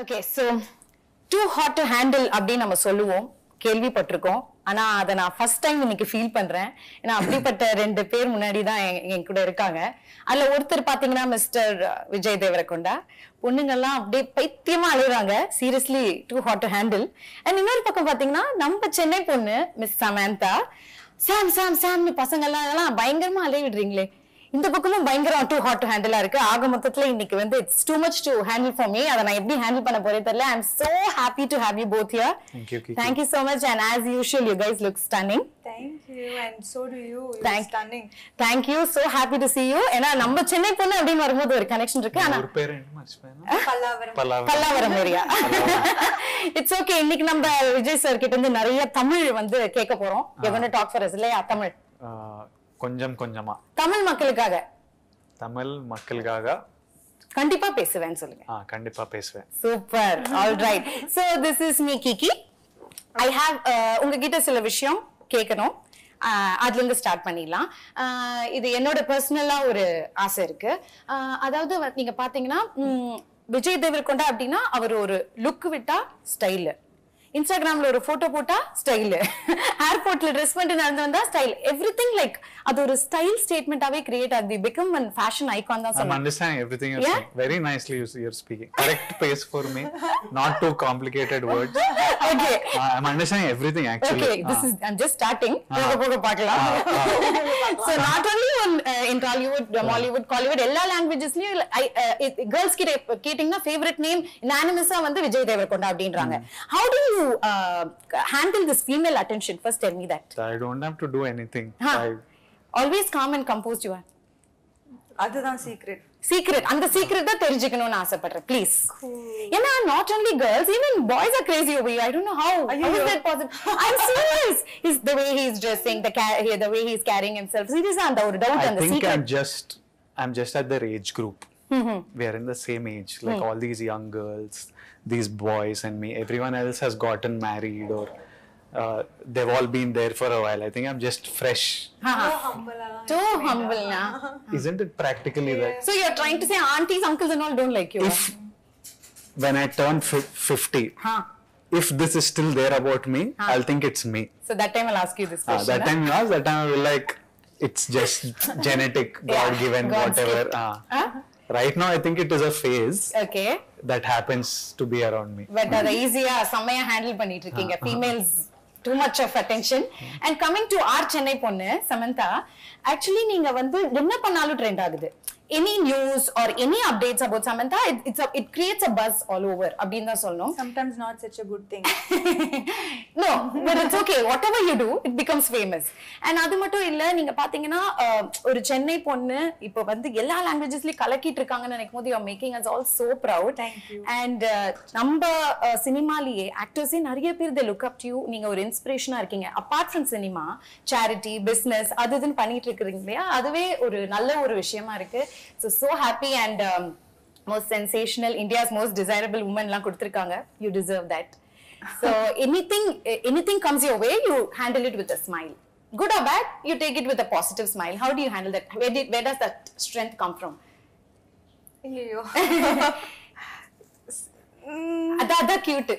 Okay so too hot to handle அப்படின்னு நம்ம சொல்லுவோம். கேள்விப்பட்டிருக்கோம். ஆனால் அதை நான் ஃபர்ஸ்ட் டைம் இன்னைக்கு ஃபீல் பண்றேன். ஏன்னா அப்படிப்பட்ட ரெண்டு பேர் முன்னாடி தான் என் கூட இருக்காங்க. அதில் ஒருத்தர் பார்த்தீங்கன்னா மிஸ்டர் விஜய் தேவரகொண்டா. பொண்ணுங்கெல்லாம் அப்படியே பைத்தியமாக அழுகுறாங்க. Seriously too hot to handle and இன்னொரு பக்கம் பார்த்தீங்கன்னா நம்ம சென்னை பொண்ணு மிஸ் சமந்தா. சாம் சாம் சாம்னு பசங்கள்லாம் அதெல்லாம் பயங்கரமாக அலைய விடுறீங்களே. இந்த பக்கமும் பயங்கரம் டூ ஹாட் டு ஹேண்டிலா இருக்கு. ஆக மொத்தத்துல இன்னைக்கு வந்து it's too much to handle for me அதை நான் எப்படி ஹேண்டில் பண்ண போறேன் தெரியல. I am so happy to have you both here thank you so much and as usual you guys look stunning thank you so thank you so happy to see you. ஏன்னா நம்ம சென்னை பொண்ணு அப்படின்னு வரும்போது ஒரு connection இருக்கு. ஆனா ஒரு பேர் பல்லாவரம். ஏரியா. இட்ஸ் ஓகே இன்னைக்கு நம்ம விஜய் சார் கிட்ட இருந்து நிறைய தமிழ் வந்து கேட்க போறோம். யூ டாக் ஃபார் இல்லையா? தமிழ். கொஞ்சம் கொஞ்சமா. தமிழ் மக்களுக்காக. தமிழ் மக்களுக்காக? கண்டிப்பா பேசுவேன்னு சொல்லுங்க. ஆ, கண்டிப்பா பேசுவேன். Super all right so this is me Kiki I have உங்ககிட்ட சில விஷயம் கேட்கணும் அதுல இருந்து ஸ்டார்ட் பண்ணிடலாம். இது என்னோட பர்சனலா ஒரு ஆசை இருக்கு. அதாவது நீங்க பாத்தீங்கன்னா விஜய் தேவர்கொண்டா அப்படின்னா அவர் ஒரு லுக் விட்டா ஸ்டைலு இன்ஸ்டாகிராம்ல ஒரு போட்டோ போட்டா ஸ்டைலு ஏர்போர்ட்ல ட்ரெஸ் பண்ணிட்டு நடந்து வந்தா ஸ்டைல் எவ்ரி திங் லைக் அது ஒரு ஸ்டைல் ஸ்டேட்மெண்டாவே கிரியேட் ஆகுது பிகம் ஒன் ஃபேஷன் ஐகான் தான் everything you're Yeah? saying. Very nicely you- you're speaking. Correct pace for me. Not too complicated words. Okay Uh, I'm understanding everything actually. Okay, this Ah. is I'm just starting. போக போக பார்க்கலாம். So not only uh, Tollywood, uh, Mollywood, Collywood, எல்லா லாங்குவேஜஸ்லயும் girls கிட்ட கேட்டிங்கன்னா favourite name அனானிமஸா வந்து விஜய் தேவரகொண்டா அப்படின்றாங்க. Uh, handle this female attention? First tell me that. I don't have to do anything. Huh. I, Always calm and composed you are. அதுதான் secret. Secret அந்த secret தான் தெரிஞ்சுக்கணும்னு ஆசைப்படுறேன் ப்ளீஸ் ஏன்னா not only girls even boys are crazy over you i don't know how how is that possible i'm serious is the way he's dressing the ca- he- the way he's carrying himself serious அந்த ஒரு doubt I அந்த think I'm secret just I'm just at their age group. We are in the same age. Like all these young girls, these boys and me. Everyone else has gotten married or uh, they've all been there for a while. I think I'm just fresh. Haha. Humble ah. too humble na Isn't it practically that? so you're trying to say aunties uncles and all don't like you If when I turn fif- 50, huh if this is still there about me, I'll think it's me. so that time i'll ask you this Uh, question that huh? time was that time I will like it's just genetic, God given, God's whatever. gift. Uh, Huh? right now, I think it is a phase okay that happens to be around me. But அதை ஈஸியா செம்மையா handle பண்ணிட்டு இருக்கீங்க females Too much of attention and coming to our Chennai பொண்ணு Samantha actually நீங்க வந்து என்ன பண்ணாலும் ட்ரெண்ட் ஆகுது. Any news or any updates about Samantha it's it creates a buzz all over அப்படின்னு தான் சொல்லணும். Sometimes not such a good thing. No but it's okay whatever you do it becomes famous and அது மட்டும் இல்ல நீங்க பாத்தீங்கன்னா ஒரு சென்னை பொண்ணு இப்போ வந்து எல்லா லாங்குவேஜஸ்லயும் கலக்கிட்டு இருக்காங்கன்னு நினைக்கும் போது you making us all so proud Thank you. And நம்ம சினிமாலேயே ஆக்டர்ஸே நிறைய பேர் த லுக் அப் யூ நீங்க ஒரு இன்ஸ்பிரேஷனா இருக்கீங்க. Apart from cinema charity business அது இதுன்னு பண்ணிட்டு இருக்கிறீங்க இல்லையா? அதுவே ஒரு நல்ல ஒரு விஷயமா இருக்கு. So so happy and most sensational India's most desirable உமன்லாம் கொடுத்துருக்காங்க. You deserve that so anything anything comes your way you handle it with a smile good or bad you take it with a positive smile how do you handle that where did where does that strength come from? ஐயோ. அதான் அதான் cute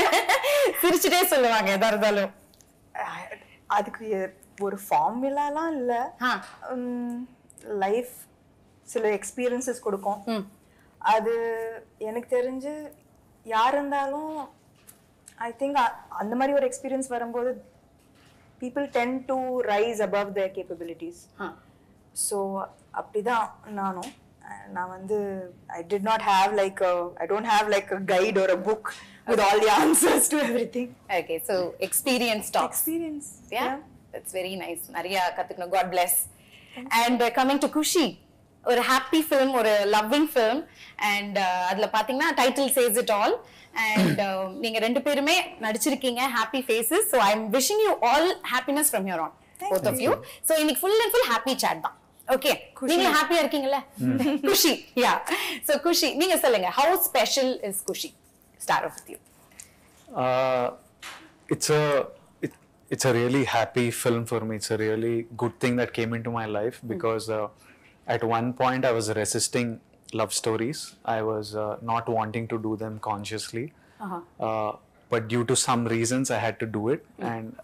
சிரிச்சுட்டே சொல்லுவாங்க எதா இருந்தாலும். அதுக்கு ஒரு ஃபார்முலாலாம் இல்ல. லைஃப் சில எக்ஸ்பீரியன்சஸ் கொடுக்கும். அது எனக்கு தெரிஞ்சு யார் இருந்தாலும் ஐ திங்க் அந்த மாதிரி ஒரு எக்ஸ்பீரியன்ஸ் வரும்போது people tend to rise above their capabilities. So அப்படிதான் நானும் நான் வந்து I did not have like I don't have like a guide ஒரு book with all the answers to everything Okay, so experience talks. Experience Yeah, that's very nice. நிறைய. God bless. And uh, coming to Kushi, ஒரு happy film ஒரு loving film and அதுல பாத்தீங்கன்னா title says it all and நீங்க ரெண்டு பேருமே நடிச்சிருக்கீங்க happy faces so I am wishing you all happiness from your on both of you so இன்னைக்கு full and full happy chat தான். Okay நீங்க ஹாப்பியா இருக்கீங்கல்ல? குஷி யா ஸோ குஷி நீங்க சொல்லுங்க how special is Kushi star of you Uh, it's a it, it's a really happy film for me. It's a really good thing that came into my life because uh, at one point I was resisting love stories. I was uh, not wanting to do them consciously, uh, but due to some reasons, I had to do it, and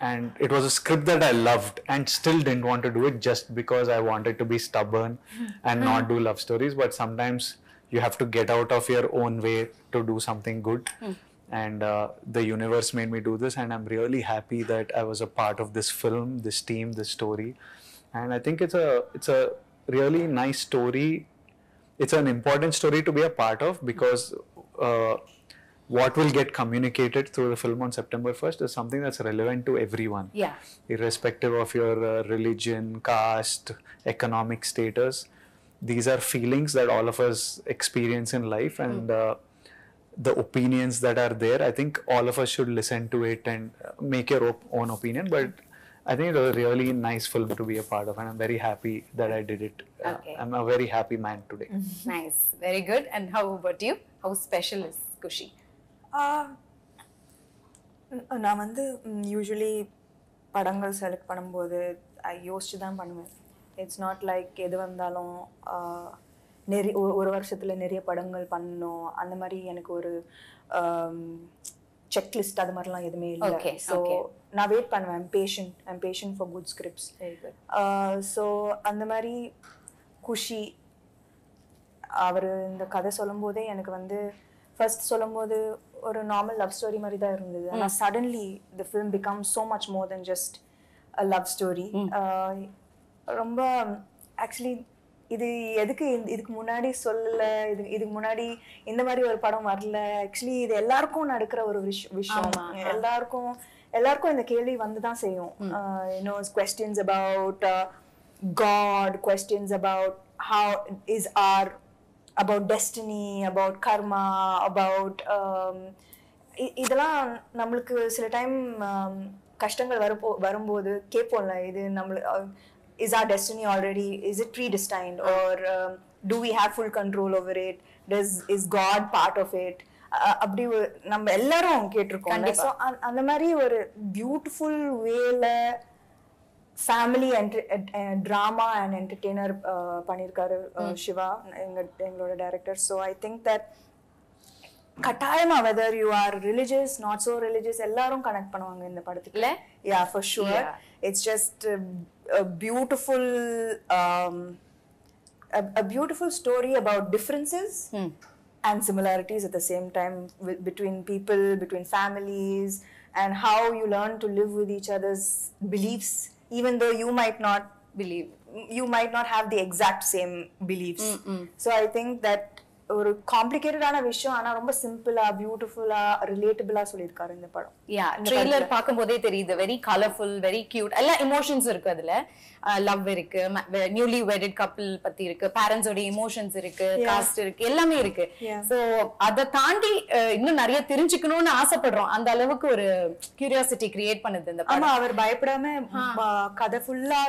and it was a script that I loved and still didn't want to do it just because I wanted to be stubborn and not do love stories. But sometimes you have to get out of your own way to do something good. And uh, the universe made me do this, and I'm really happy that I was a part of this film, this team, this story. And I think it's a it's a really nice story. It's an important story to be a part of because uh, what will get communicated through the film on September 1st is something that's relevant to everyone, Yeah. irrespective of your uh, religion, caste, economic status. These are feelings that all of us experience in life, and uh, the opinions that are there. I think all of us should listen to it and uh, make your op- own opinion. But I think it was a really nice film to be a part of, and I'm very happy that I did it. Uh, Okay. I'm a very happy man today. Nice. Very good. And how about you? How special is Kushi? நான் வந்து usually படங்கள் select பண்ணும்போது I யோசிச்சு தான் பண்ணுவேன் it's not like எது வந்தாலும் நிறைய ஒரு வருஷத்துல நிறைய படங்கள் பண்ணணும் அந்த மாதிரி எனக்கு ஒரு செக்லிஸ்ட் அது மாதிரிலாம் எதுவுமே இல்லை. ஸோ. நான் வெயிட் பண்ணுவேன். I'm patient I'm patient for good scripts. So அந்த மாதிரி குஷி அவர் இந்த கதை சொல்லும்போதே எனக்கு வந்து ஃபர்ஸ்ட் சொல்லும்போது ஒரு நார்மல் லவ் ஸ்டோரி மாதிரி தான் இருந்தது. ஆனால் suddenly the film become so much more then just love story ரொம்ப ஆக்சுவலி இது எதுக்கு இதுக்கு முன்னாடி சொல்லல இது இதுக்கு முன்னாடி இந்த மாதிரி ஒரு படம் வரல. ஆக்சுவலி இது எல்லாருக்கும் நடக்கிற ஒரு விஷ்- விஷயம். எல்லாருக்கும் எல்லாருக்கும் இந்த கேள்வி வந்து தான் செய்யும் you know questions about God questions about how is or about destiny about karma about இதெல்லாம் நம்மளுக்கு சில டைம் கஷ்டங்கள் வரப்போ வரும்போது கேட்போம்ல. இது நம்மளுக்கு is our destiny already is it predestined? Or um, do we have full control over it? Does is god part of it? அப்படி நம்ம எல்லாரும் கேட்டிருக்கோம். ஸோ அந்த மாதிரி ஒரு பியூட்டிஃபுல் வேல ஃபேமிலி ட்ராமா அண்ட் என்டர்டெய்னர் பண்ணியிருக்காரு சிவா எங்க எங்களோட director so I think that கட்டாயமா whether you are religious not so religious எல்லாரும் கனெக்ட் பண்ணுவாங்க இந்த படத்துக்கு. இல்ல? Yeah for It's just a, a beautiful, um, a, a, beautiful story about differences hmm. and similarities at the same time between people, between families, and how you learn to live with each other's beliefs, even though you might not believe you might not have the exact same beliefs. Mm -mm. So I think that ஒரு காம்ப்ளிகேட்டடான விஷயம் ஆனா ரொம்ப சிம்பிளா பியூட்டிஃபுல்லா ரிலேட்டபிளா சொல்லியிருக்காரு இந்த படம். யா ட்ரெய்லர் பார்க்கும்போதே தெரியுது. வெரி கலர்ஃபுல் வெரி கியூட் எல்லா இமோஷன்ஸ் இருக்கு அதுல. லவ் இருக்கு நியூலி வெட்டட் கப்பிள் பத்தி இருக்கு பேரண்ட்ஸோட இமோஷன்ஸ் இருக்கு காஸ்ட் இருக்கு எல்லாமே இருக்கு. சோ அதை தாண்டி அஹ், இன்னும் நிறைய தெரிஞ்சுக்கணும்னு ஆசைப்படுறோம். அந்த அளவுக்கு ஒரு கியூரியாசிட்டி கிரியேட் பண்ணுது இந்த ஆமா அவர் பயப்படாம கதை ஃபுல்லா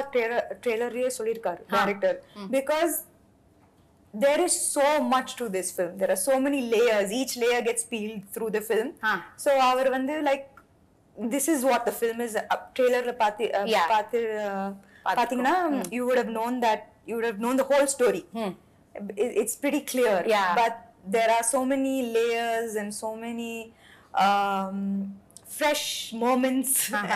ட்ரெய்லர்லயே சொல்லியிருக்காரு director because there is so much to this film there are so many layers each layer gets peeled through the film Ah. so அவர் வந்து like this is what the film is ட்ரெய்லர்ல பாத்தி uh, Yeah. பார்த்து uh, பாத்தீங்கன்னா you would have known that you would have known the whole story It- it's pretty clear Yeah. but there are so many layers and so many um, fresh moments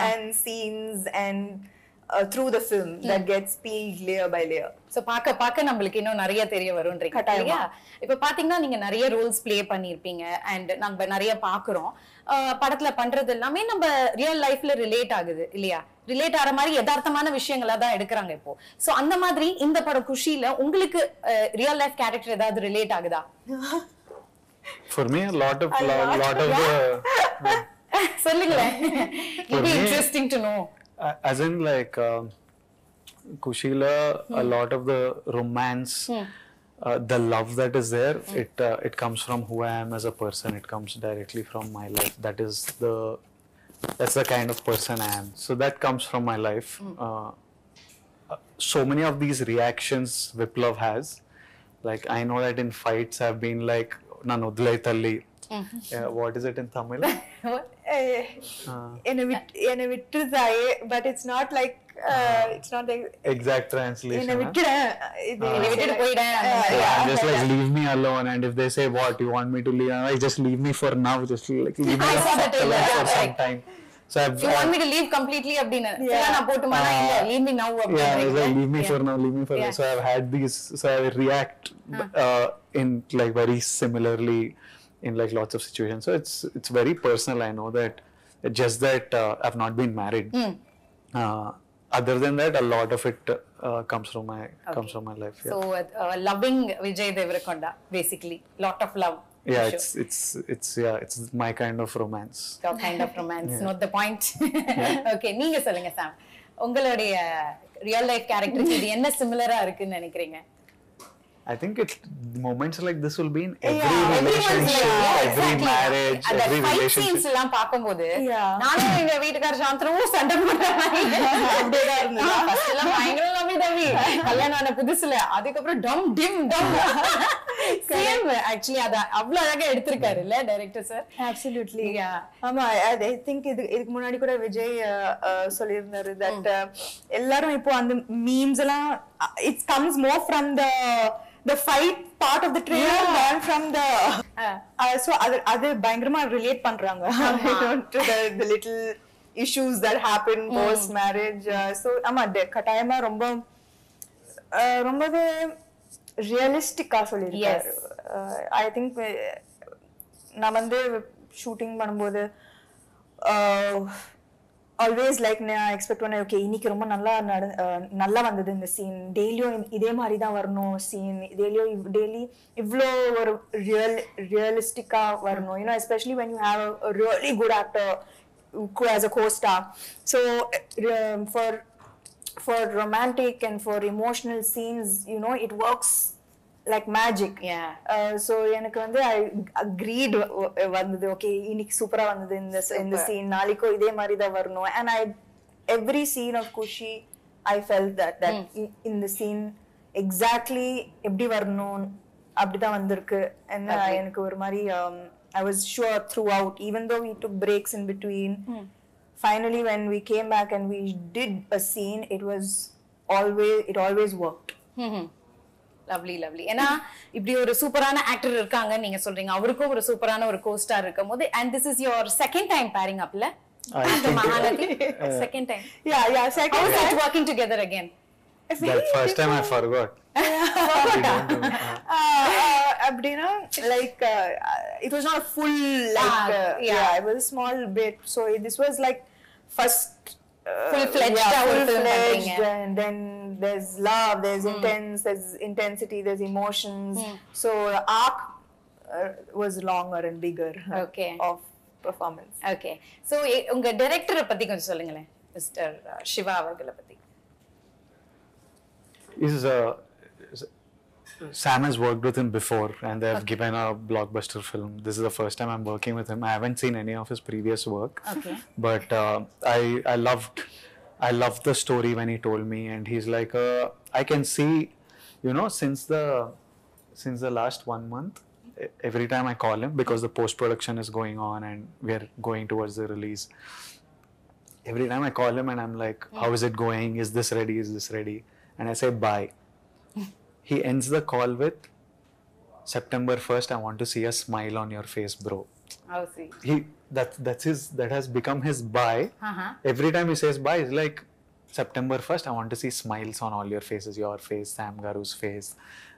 uh, through the film that gets peeled layer by layer. So பார்க்க பார்க்க நம்மளுக்கு இன்னும் நிறைய தெரிய வரும்ன்றீங்க. இல்லையா? இப்ப பாத்தீங்கன்னா நீங்க நிறைய ரோல்ஸ் ப்ளே பண்ணிருப்பீங்க அண்ட் நம்ம நிறைய பாக்குறோம் அஹ் படத்துல பண்றது எல்லாமே நம்ம ரியல் லைஃப்ல ரிலேட் ஆகுது இல்லையா? ரிலேட் ஆற மாதிரி யதார்த்தமான விஷயங்களா தான் எடுக்கிறாங்க இப்போ. சோ அந்த மாதிரி இந்த படம் குஷியில உங்களுக்கு ரியல் லைஃப் கேரக்டர் ஏதாவது ரிலேட் ஆகுதா? For me, a lot of lot, lot of the சொல்லுங்களேன். Me- interesting to know Uh, as in like um, kushila a lot of the romance uh, the love that is there it uh, it comes from who i am as a person. It comes directly from my life. That is the that's the kind of person i am. So that comes from my life. Uh, uh, so many of these reactions viplav has like i know that in fights i've been like nan Uh, what is it in tamil என்னை விட்டு என்னை விட்டுருதாயே but it's not like it's not exact translation என்ன? விக்கிறேன் இது என்னை விட்டுட்டு போயிடேன் அந்த Uh, மாதிரி. yeah, just like leave me alone and if they say what you want me to leave I'm like just leave me for now just like leave me I saw that trailer, alone for yeah, some right. time so I've, You want me to leave completely. இல்ல நான் இல்ல Uh, leave me now yeah, like leave me Yeah. for now, leave me for now. Yeah. So I've had these, so I react uh, in like very similarly in like lots of situations. So it's it's very personal. I know that. Just that uh, I've not been married. Uh, other than that, a lot of it uh, comes from my comes from my life. Yeah. So uh, loving Vijay Deverakonda basically lot of love. yeah, for it's it's it's yeah, it's my kind of romance. sure. Your kind of romance, not the point. okay, நீங்க சொல்லுங்க சாம் உங்களுடைய real life கேரக்டருக்கு இது என்ன சிமிலரா இருக்குன்னு நினைக்கிறீங்க I think it's moments like this will be in every Yeah, relationship, yeah, every exactly. marriage, அந்த every relationship. scenes எல்லாம் பார்க்கும்போது Yeah. நானும் எங்க வீட்டுக்கார சண்டை பயங்கர. கல்யாணம் ஆன புதுசுல அதுக்கப்புறம் டம் டிம் டம் சேம் ஆக்சுவலி அத அவ்வளவு அழகா எடுத்திருக்காரு இல்ல டைரக்டர் சார் அப்சல்யூட்லி. ஆமா ஐ திங்க் இது இதுக்கு முன்னாடி கூட விஜய் சொல்லியிருந்தாரு தட் எல்லாரும் இப்போ அந்த மீம்ஸ் எல்லாம் it's comes more from the the fight part of the trailer then from the so அது அது பயங்கரமா ரிலேட் பண்றாங்க. To the little issues that happen post marriage so ஆமா de- கட்டாயமா ரொம்ப uh, ரொம்பவே ரியலிஸ்டிக்கா சொல்லியிருக்காரு. ஐ திங்க் நான் வந்து ஷூட்டிங் பண்ணும்போது ஆல்வேஸ் லைக் நான் எக்ஸ்பெக்ட் பண்ணேன் ஓகே இன்னைக்கு ரொம்ப நல்லா நட நல்லா வந்தது இந்த சீன் டெய்லியும் இதே மாதிரி தான் வரணும் சீன் டெய்லியும் டெய்லி இவ்வளோ ஒரு ரியல் ரியலிஸ்டிக்காக வரணும். You know especially when you have a really good actor as a costar so for for romantic and for emotional scenes you know it works magic. Yeah. So எனக்கு வந்து ஐ agreed வந்தது. Okay இன்னைக்கு சூப்பரா வந்தது இந்த இந்த. சீன் நாளைக்கும் இதே மாதிரி தான் வரணும் and I every scene of Kushi I felt that that இந்த சீன் எக்ஸாக்ட்லி எப்படி வரணும் அப்படிதான் வந்திருக்கு. Agree. எனக்கு ஒரு மாதிரி I was sure throughout even though we took breaks in between finally when we came back and we did a scene it was always it always worked. Lovely lovely ஏன்னா இப்படி ஒரு சூப்பரான ஆக்டர் இருக்காங்க நீங்க சொல்றீங்க அவருக்கும் ஒரு சூப்பரான ஒரு கோஸ்டார் இருக்கும் போது and this is your second time pairing அப்ல Mahanati second time yeah yeah second How is time, it working together again? That first time I forgot. We don't do- uh, uh, uh, அப்படின்னா like uh, it was not a full like Ah, uh, yeah. yeah. it was a small bit so it- this was like first uh, Full-fledged yeah, ஆ ஒரு film full-fledged பண்றீங்க. and then there's love there's intense there's intensity there's emotions so the arc uh, was longer and bigger uh, Okay. of performance okay so உங்க டைரக்டரை பத்தி கொஞ்சம் சொல்லுங்களேன் mister Siva அவர்களை பத்தி He's uh, Sam has worked with him before, and they have given a blockbuster film. This is the first time I'm working with him. I haven't seen any of his previous work, Okay. but uh, I I loved I loved the story when he told me, and he's like uh, I can see, you know, since the since the last one month, every time I call him because the post production is going on and we're going towards the release. Every time I call him and I'm like, "How is it going? Is this ready? Is this ready?" And I say, "Bye." he ends the call with september 1st i want to see a smile on your face bro I'll see. he that that's his that has become his bye Uh-huh. every time he says bye it's like september 1st i want to see smiles on all your faces your face sam garu's face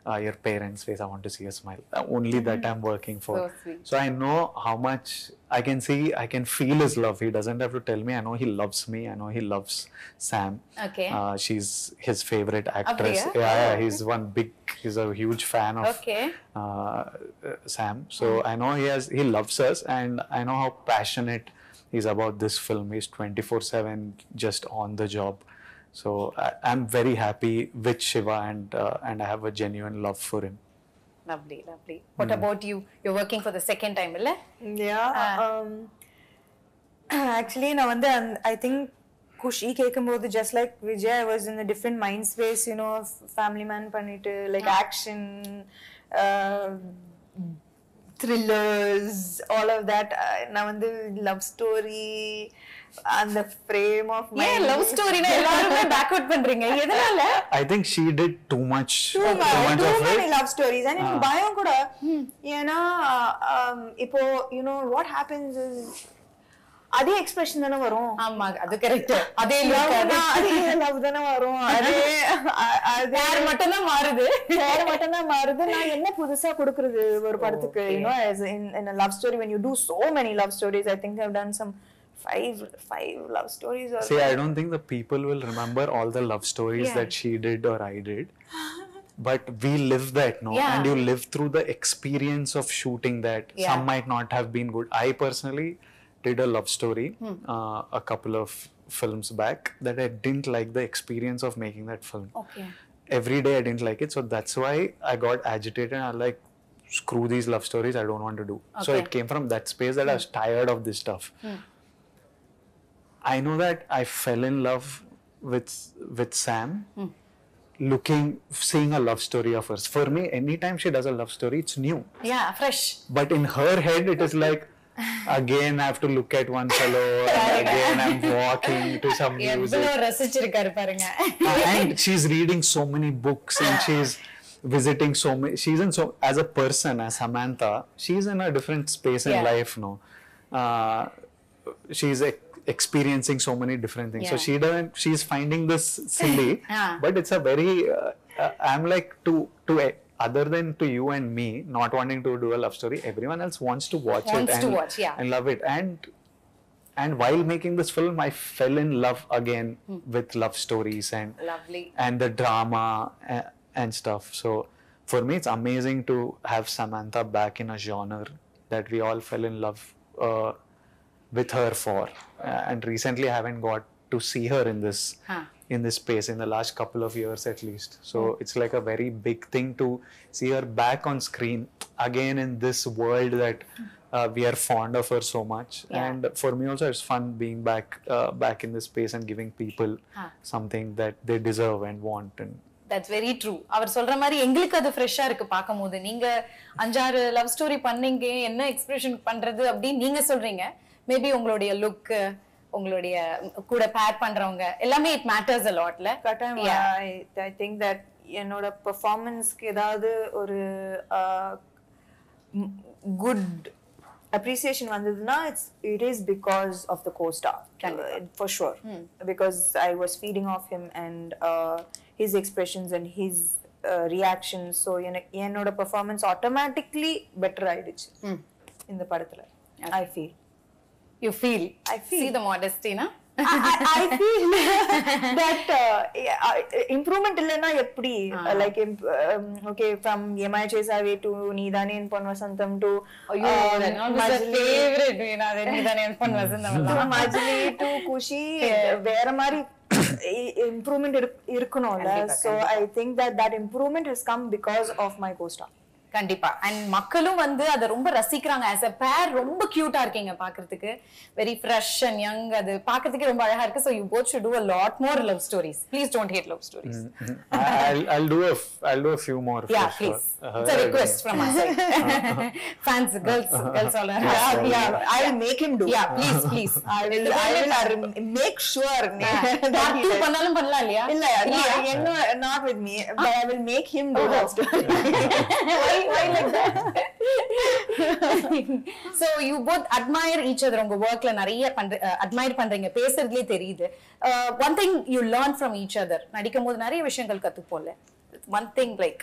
uh, your parents face i want to see a smile Uh, only that i'm working for So sweet. so i know how much i can see i can feel his love he doesn't have to tell me i know he loves me i know he loves sam Okay. uh, she's his favorite actress Apriya? yeah, yeah he's one big he's a huge fan of Okay. uh, uh, Sam. So I know he has he loves us, and I know how passionate he's about this film. He's twenty four seven just on the job. So I, I'm very happy with Shiva, and uh, and I have a genuine love for him. Lovely, lovely. What about you? You're working for the second time, இல்ல? yeah um actually நான் வந்து I think குஷி கேட்கும்போது just like Vijay I was in different mind space you know family man பண்ணிட்டு like action Thrillers all of that நான் வந்து love story அந்த frame of ஏன் love ஸ்டோரினா எல்லாருமே பேக்வர்ட் பண்றீங்க எதனால I think she did too much, too too much, much too of many it. love stories and எனக்கு பயம் கூட ஏன்னா um, இப்போ you know what happens is அதே எக்ஸ்பிரஷன் தானே வரும் ஆமா அது கரெக்ட் அதே தான், அதே love தானே வரும் அதே hair மட்டும் தான் மாறுது வேற மட்டும் தான் மாறுது நான் என்ன புதுசா கொடுக்கறது ஒரு படத்துக்கு you know as in in a love story when you do so many love stories i think i've done some five five love stories or See, I don't think the people will remember all the love stories Yeah. that she did or I did. But we live that, no? Yeah. And you live through the experience of shooting that. Yeah. Some might not have been good. I personally did a love story hmm. uh, a couple of films back that I didn't like the experience of making that film. Okay. Every day I didn't like it, so that's why I got agitated. I like screw these love stories. I don't want to do. Okay. So it came from that space that hmm. I was hmm. tired of this stuff. Hmm. I know that I fell in love with with Sam. Hmm. Looking, seeing a love story of hers. For me, anytime she does a love story, it's new. Yeah, fresh. But in her head, it is like again I have to look at one fellow again I'm walking to some music. and she's reading so many books and she's visiting so many she's in so as a person as Samantha she's in a different space yeah. in life now uh, she's experiencing so many different things yeah. so she doesn't she's finding this silly yeah. but it's a very uh, uh, I'm like to to other than to you and me not wanting to do a love story, everyone else wants to watch wants it and, to watch, yeah. and love it. And and while making this film, I fell in love again hmm. with love stories and Lovely. and the drama and, and stuff. So for me, it's amazing to have Samantha back in a genre that we all fell in love uh, with her for. Uh, and recently, I haven't got to see her in this. Huh. In this space in the last couple of years at least so it's like a very big thing to see her back on screen again in this world that uh, we are fond of her so much Yeah. and for me also it's fun being back uh, back in this space and giving people Huh. something that they deserve and want and that's very true அவர் சொல்ற மாதிரி எங்களுக்கு அது ஃப்ரெஷ்ஷா இருக்கு பார்க்கும்போது நீங்க அஞ்சாறு love story பண்ணீங்க என்ன எக்ஸ்பிரஷன் பண்றது அப்படின்னு நீங்க சொல்றீங்க மேபி உங்களுடைய லுக் உங்களுடைய கூட பேர் பண்றவங்க எல்லாமே இட் மேட்டர்ஸ் அ லாட்ல கட்டாயம். ஐ திங்க் தட் என்னோட பெர்ஃபார்மன்ஸ்க்கு ஏதாவது ஒரு குட் அப்ரிசியேஷன் வந்ததுன்னா it's it is because of the costar for sure because I was feeding off him and his expressions and his reaction so எனக்கு என்னோட பெர்ஃபார்மன்ஸ் ஆட்டோமேட்டிக்லி பெட்டர் ஆயிடுச்சு. இந்த படத்துல. I feel you feel I feel. see the modesty na I, I- I feel that uh, yeah, uh, improvement இல்லைன்னா எப்படி like okay from Mi Chesave to Neethane En Pon Vasantham to favorite you know then நீதான் என் பொன் வசந்தம் மஜ்லி to குஷி வேற மாதிரி improvement இருக்கணும்ல so i think that that improvement has come because of my co-star கண்டிப்பா and மக்களும் வந்து அதை ரொம்ப ரசிக்கிறாங்க ஆஸ் அ பேர் ரொம்ப கியூட்டா இருக்கீங்க பாக்குறதுக்கு வெரி ஃப்ரெஷ் அண்ட் யங் அது பாக்குறதுக்கு ரொம்ப அழகா இருக்கு so you both do a lot more love stories please don't hate love stories I- I'll, I'll do a I'll do a few more yeah sure. please Uh, it's a request from us fans girls girls all are yeah, yeah i'll make him do yeah please please i will i will uh, make sure part two. பண்ணாலும் பண்ணலாம் இல்லையா இல்ல நான் என்ன not with me but i will make him do that story why, like that? so you both admire each other. உங்க ஒர்க்ல நிறைய பண்ற அட்மையர் பண்றீங்க. பேசுறதுலயே தெரியுது. One thing you learn from each other நடிக்கும் போது நிறைய விஷயங்கள் கத்துப்போம்ல. ஒன் திங் லைக்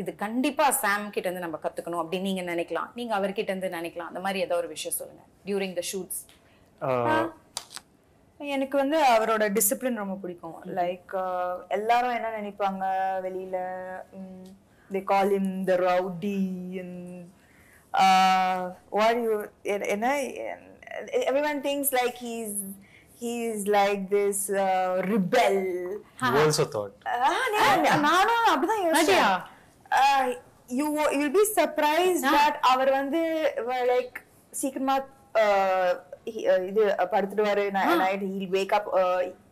இது கண்டிப்பா சாம் கிட்ட இருந்து நம்ம கத்துக்கணும் அப்படின்னு நீங்க நினைக்கலாம். நீங்க அவர்கிட்ட இருந்து நினைக்கலாம். அந்த மாதிரி ஏதோ ஒரு விஷயம் சொல்லுங்க. டியூரிங் த ஷூட்ஸ் எனக்கு வந்து அவரோட டிசிப்ளின் ரொம்ப பிடிக்கும். லைக் எல்லாரும் என்ன நினைப்பாங்க? வெளியில They call him the rowdy what you என்ன every one things like he's he's like this rebel you also thought. நானும் அப்படிதான் அப்படியா? யோசிச்சேன் you you will be surprise that அவர் வந்து லைக் சீக்கிரமா uh, he- uh, இது படுத்துடுவாரு night he'll wake up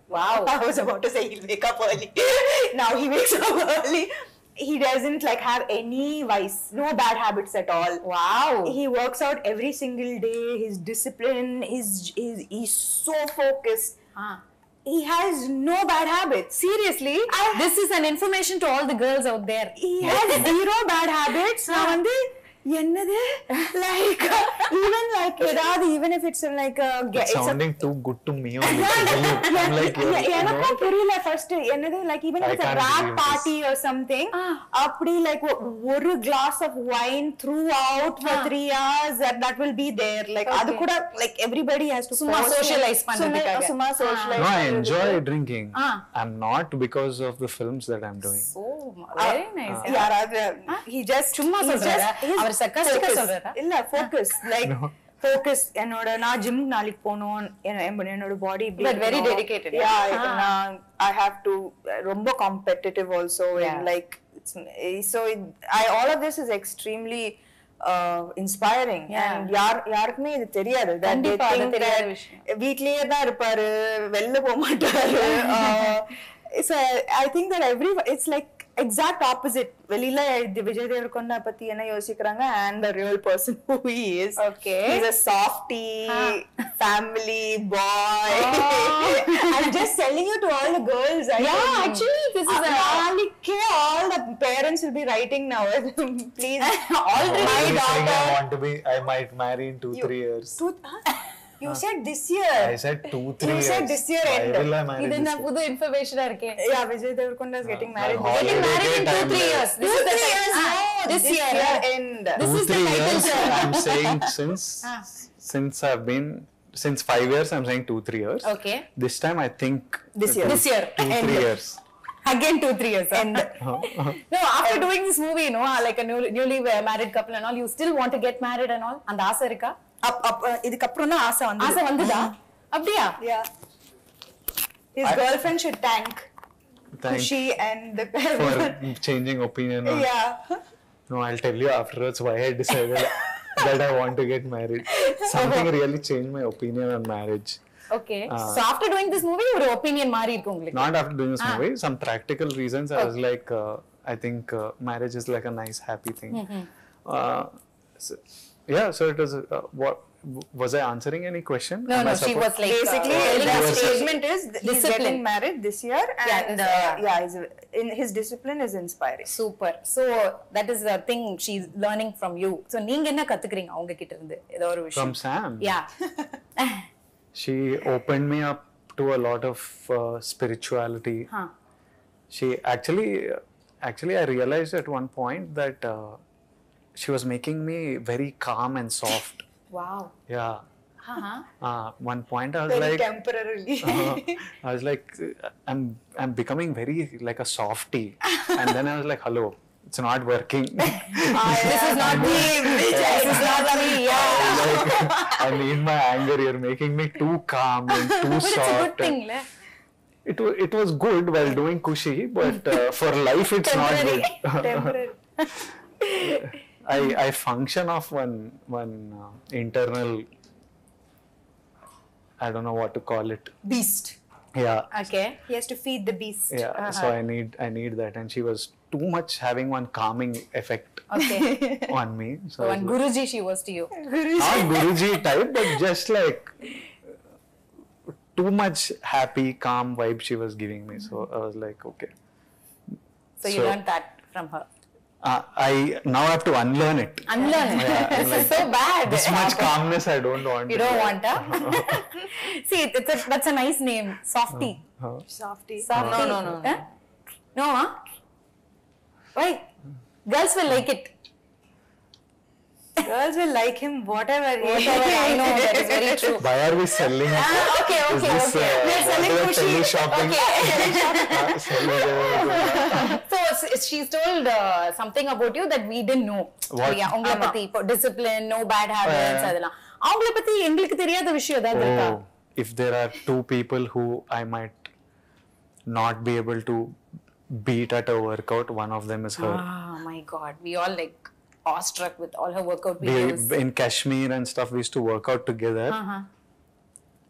wow I was about to say he'll wake up early now he wakes up early he doesn't like have any vice no bad habits at all. Wow. He works out every single day. His discipline his he's, he's so focused. Huh. he has no bad habits. Seriously? I, this is an information to all the girls out there. He has zero bad habits. Ah. Now என்னது like even like ஏதாவது even if it's like a It's it's a sounding too good to me only. to believe. I'm like, a- you know, எனக்கும் புரியல first என்னது like even it's rock believe party or something அப்படி like ஒரு glass of wine throughout for three hours that will be there like அது. கூட like everybody has to சும்மா socialize பண்றதுக்காக. சும்மா no, socialise I enjoy drinking. Ah. I'm not because of the films that I'm doing. Oh, very nice. யாராவது he just சும்மா சொல்றாரா? அவர் focused. சொல்றாரா? இல்ல ஃபோக்கஸ் லைக் ஃபோக்கஸ் என்னோட நான் ஜிம் நாளைக்கு போகணும் என்ன- என்னோட பாடி dedicated, yeah yeah. Ah. நான் ஐ ஹேவ் டு ரொம்ப competitive also I all of this is extremely uh, inspiring Yeah. and யார் யாருக்குமே இது தெரியாது. வீட்லயே தான் இருப்பாரு வெளில போக மாட்டாரு it's I think that every it's like exact opposite வெளியில விஜய் தேவரகொண்டா பத்தி என்ன யோசிக்கிறாங்க and the real person who is Okay. Is a softy family boy i'm just telling you to all the girls I Yeah, don't- actually, this is a- நாளைக்கே all the parents will be writing now please all Already my saying I daughter want to be, I might marry in two, three years. Two, huh? you said this year I said two, three You years. said this year Why end. will I marry இது this என்ன year? புது இன்ஃபர்மேஷனா இருக்கே Yeah, Vijay Deverakonda is getting married. holiday Getting married in two, time three there. years. This Two, is the three time. years, Ah, no, this year. end. This two, is the three title, years. sir. I'm saying since Ah. since I've been since five years. I'm saying two, three years. Okay. This time I think This year. two- This year. two, End. three years. Again, two, three years. And no, after doing this movie, you know, like a newly, newly married couple and all, you still want to get married and all? அந்த ஆசை இருக்கா up, up, uh, இதுக்கப்புறம் தான் ஆசை வந்து ஆசை வந்துதா அப்படியா. His I- girlfriend should thank Kushi and the for changing opinion. On, Yeah. No, I'll tell you afterwards why I decided that I want to get married. Something really changed my opinion on marriage. Okay Ah. so after doing this movie ஒரு opinion மாறி இருக்கு உங்களுக்கு Not after doing this Ah. movie, some practical reasons. I was like, uh, I think uh, marriage is like a nice, happy thing. Uh, so- yeah, so it was. Uh, what was I answering any question? no Am no I she supposed- was like Basically, uh, telling the us- statement is th- he's Discipline. getting married this year, and Yeah, uh, this year. yeah, he's, in his discipline is inspiring. Super so that is the thing she is learning from you so நீங்க என்ன கத்துக்கிறீங்க அவங்க கிட்ட இருந்து ஏதோ ஒரு விஷயம் From Sam. Yeah She opened me up to a lot of uh, spirituality. huh She actually, actually, I realized at one point that uh, she was making me very calm and soft. wow Yeah. uh-huh. Uh, one point I was Very like, temporarily. uh, I was like, I'm I'm becoming very like a softie, and then I was like, hello, it's not working. this is not me this is not me yeah like, I need my anger. You're making me too calm and too but it's a good soft. thing le It was it was good while doing kushi, but uh, for life it's not good. Temporary. I I function off one one uh, internal. I don't know what to call it. Beast. Yeah. okay He has to feed the beast. Yeah, so I need I need that, and she was too much having one calming effect okay on me. So so one was guruji she was to you Guruji. not Guruji type, but just like too much happy, calm vibe she was giving me. So I was like, okay. so you learned that from her Uh, I now have to unlearn it. unlearn it Yeah, this like, is so bad This much calmness I don't want. you to don't do. want huh? see it's a, that's a nice name softy Uh, Softy. Softy. No, no, no. no. Huh? No, huh? Why? Girls will like it. Girls will like him whatever. he- Whatever, I know, that is very true. Why are we selling it? Ah, okay, Is okay, this, okay. Uh, We are selling what Kushi. tele shopping? Uh, selling the- So s- she's told uh, something about you that we didn't know. What? Yeah, உங்களை ஆமா. பத்தி இப்போ discipline, no bad habits Ah. அதெல்லாம். அவங்கள பத்தி எங்களுக்கு தெரியாத விஷயம் ஏதாவது இருக்கா? oh, if there are two people who I might not be able to beat at a workout, one of them is her. Oh my god, we all like awestruck with all her workout we, videos. in Kashmir and stuff, we used to work out together. Uh-huh.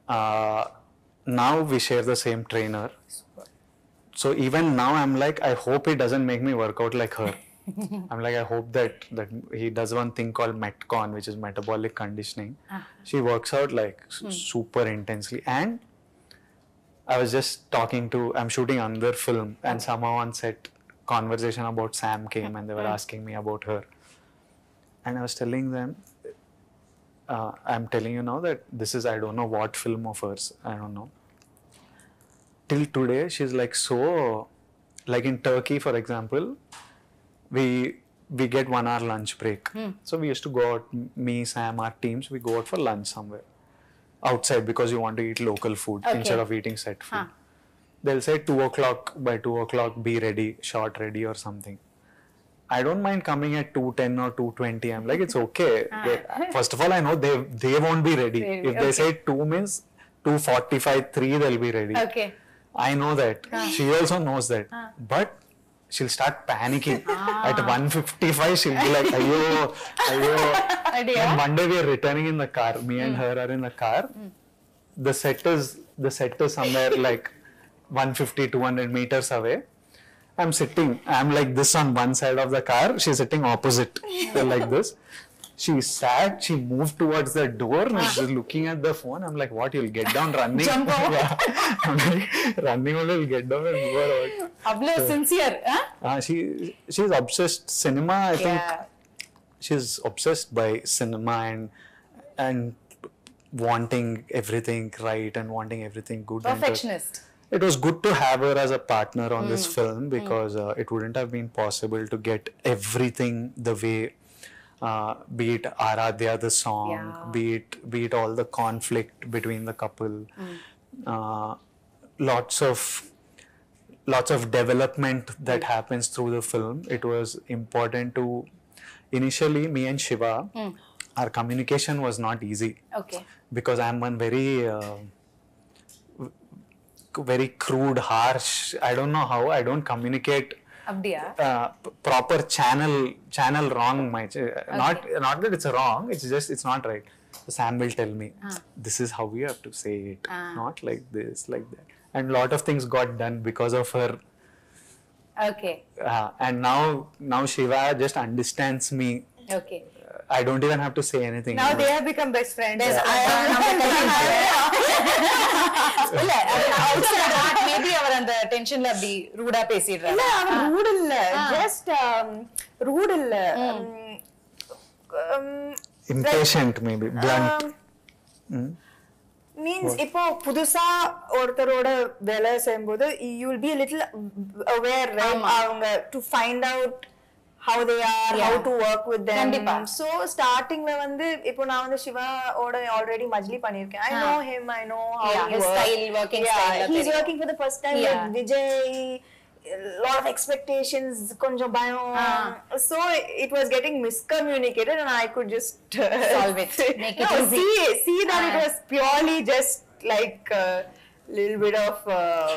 Uh, now we share the same trainer. so even now i'm like i hope he doesn't make me work out like her i'm like i hope that that he does one thing called metcon which is metabolic conditioning she works out like s- super intensely and i was just talking to i'm shooting another film and somehow on set conversation about sam came and they were asking me about her and i was telling them uh, i'm telling you now that this is i don't know what film of hers i don't know. Till today she's like so like in turkey for example we we get one hour lunch break. So we used to go out me sam our teams we go out for lunch somewhere. Outside because you want to eat local food Okay. instead of eating set food. Huh. they'll say 2 o'clock by 2 o'clock be ready shot ready or something I don't mind coming at 210 or 220. I'm like, it's okay. Ah. They- uh, First of all, I know they they won't be ready. If they say 2 means 245, 3, they'll be ready. Okay. I know that. Ah. She also knows that. Ah. But she'll start panicking. At 155, she'll be like, ayo, ayo. And one day we are returning in the car. Me and hmm. her are in the car. Hmm. The set is the set is somewhere like 150, 200 meters away. I'm sitting, I'm like this on one side of the car, she's sitting opposite, like this. She sat, she moved towards the door, and she's looking at the phone. I'm like, what? You'll get down running. Jump out. yeah. I'm like, running only, will get down and go out. Abla so, sincere, huh? Uh, she, she's obsessed cinema, I yeah. think. She's obsessed by cinema and and wanting everything right and wanting everything good. Perfectionist it was good to have her as a partner on this film because uh, it wouldn't have been possible to get everything the way uh, be it Aradhya the song, Yeah. be it be it all the conflict between the couple, uh, lots of lots of development that happens through the film. It was important to initially me and Shiva, our communication was not easy. Okay. because I'm one very uh, very crude, harsh. I don't know how. I don't communicate. Uh, proper channel channel wrong my ch- okay. not not that it's wrong it's just it's not right so sam will tell me ah. this is how we have to say it ah. not like this like that and a lot of things got done because of her okay uh, and now now shiva just understands me okay I don't even have to say anything. Now they have become best friends. இல்ல maybe அவர் அந்த டென்ஷன்ல அப்படி ரூடா பேசிடுறாரு. இல்ல அவர் rude இல்ல. Just rude இல்ல. Impatient, maybe blunt. மீன்ஸ் இப்போ புதுசா ஒருத்தரோட வேலை செய்யும்போது you will be little aware ஆமா. அவங்க to find out how they are. How to work with கண்டிப்பா. சோ ஸ்டார்டிங்ல வந்து இப்போ நான் வந்து சிவாவோட ஆல்ரெடி மஜ்லி பண்ணிருக்கேன் I know him I know how Yeah, he his works. style, working yeah, style ல he's தெரியும். working for the first time Yeah. with Vijay lot of expectations கொஞ்சம் பயம் so it was getting miscommunicated and I could just Solve it. Make it no, easy. see see that it Ah. was purely just like a little bit of uh,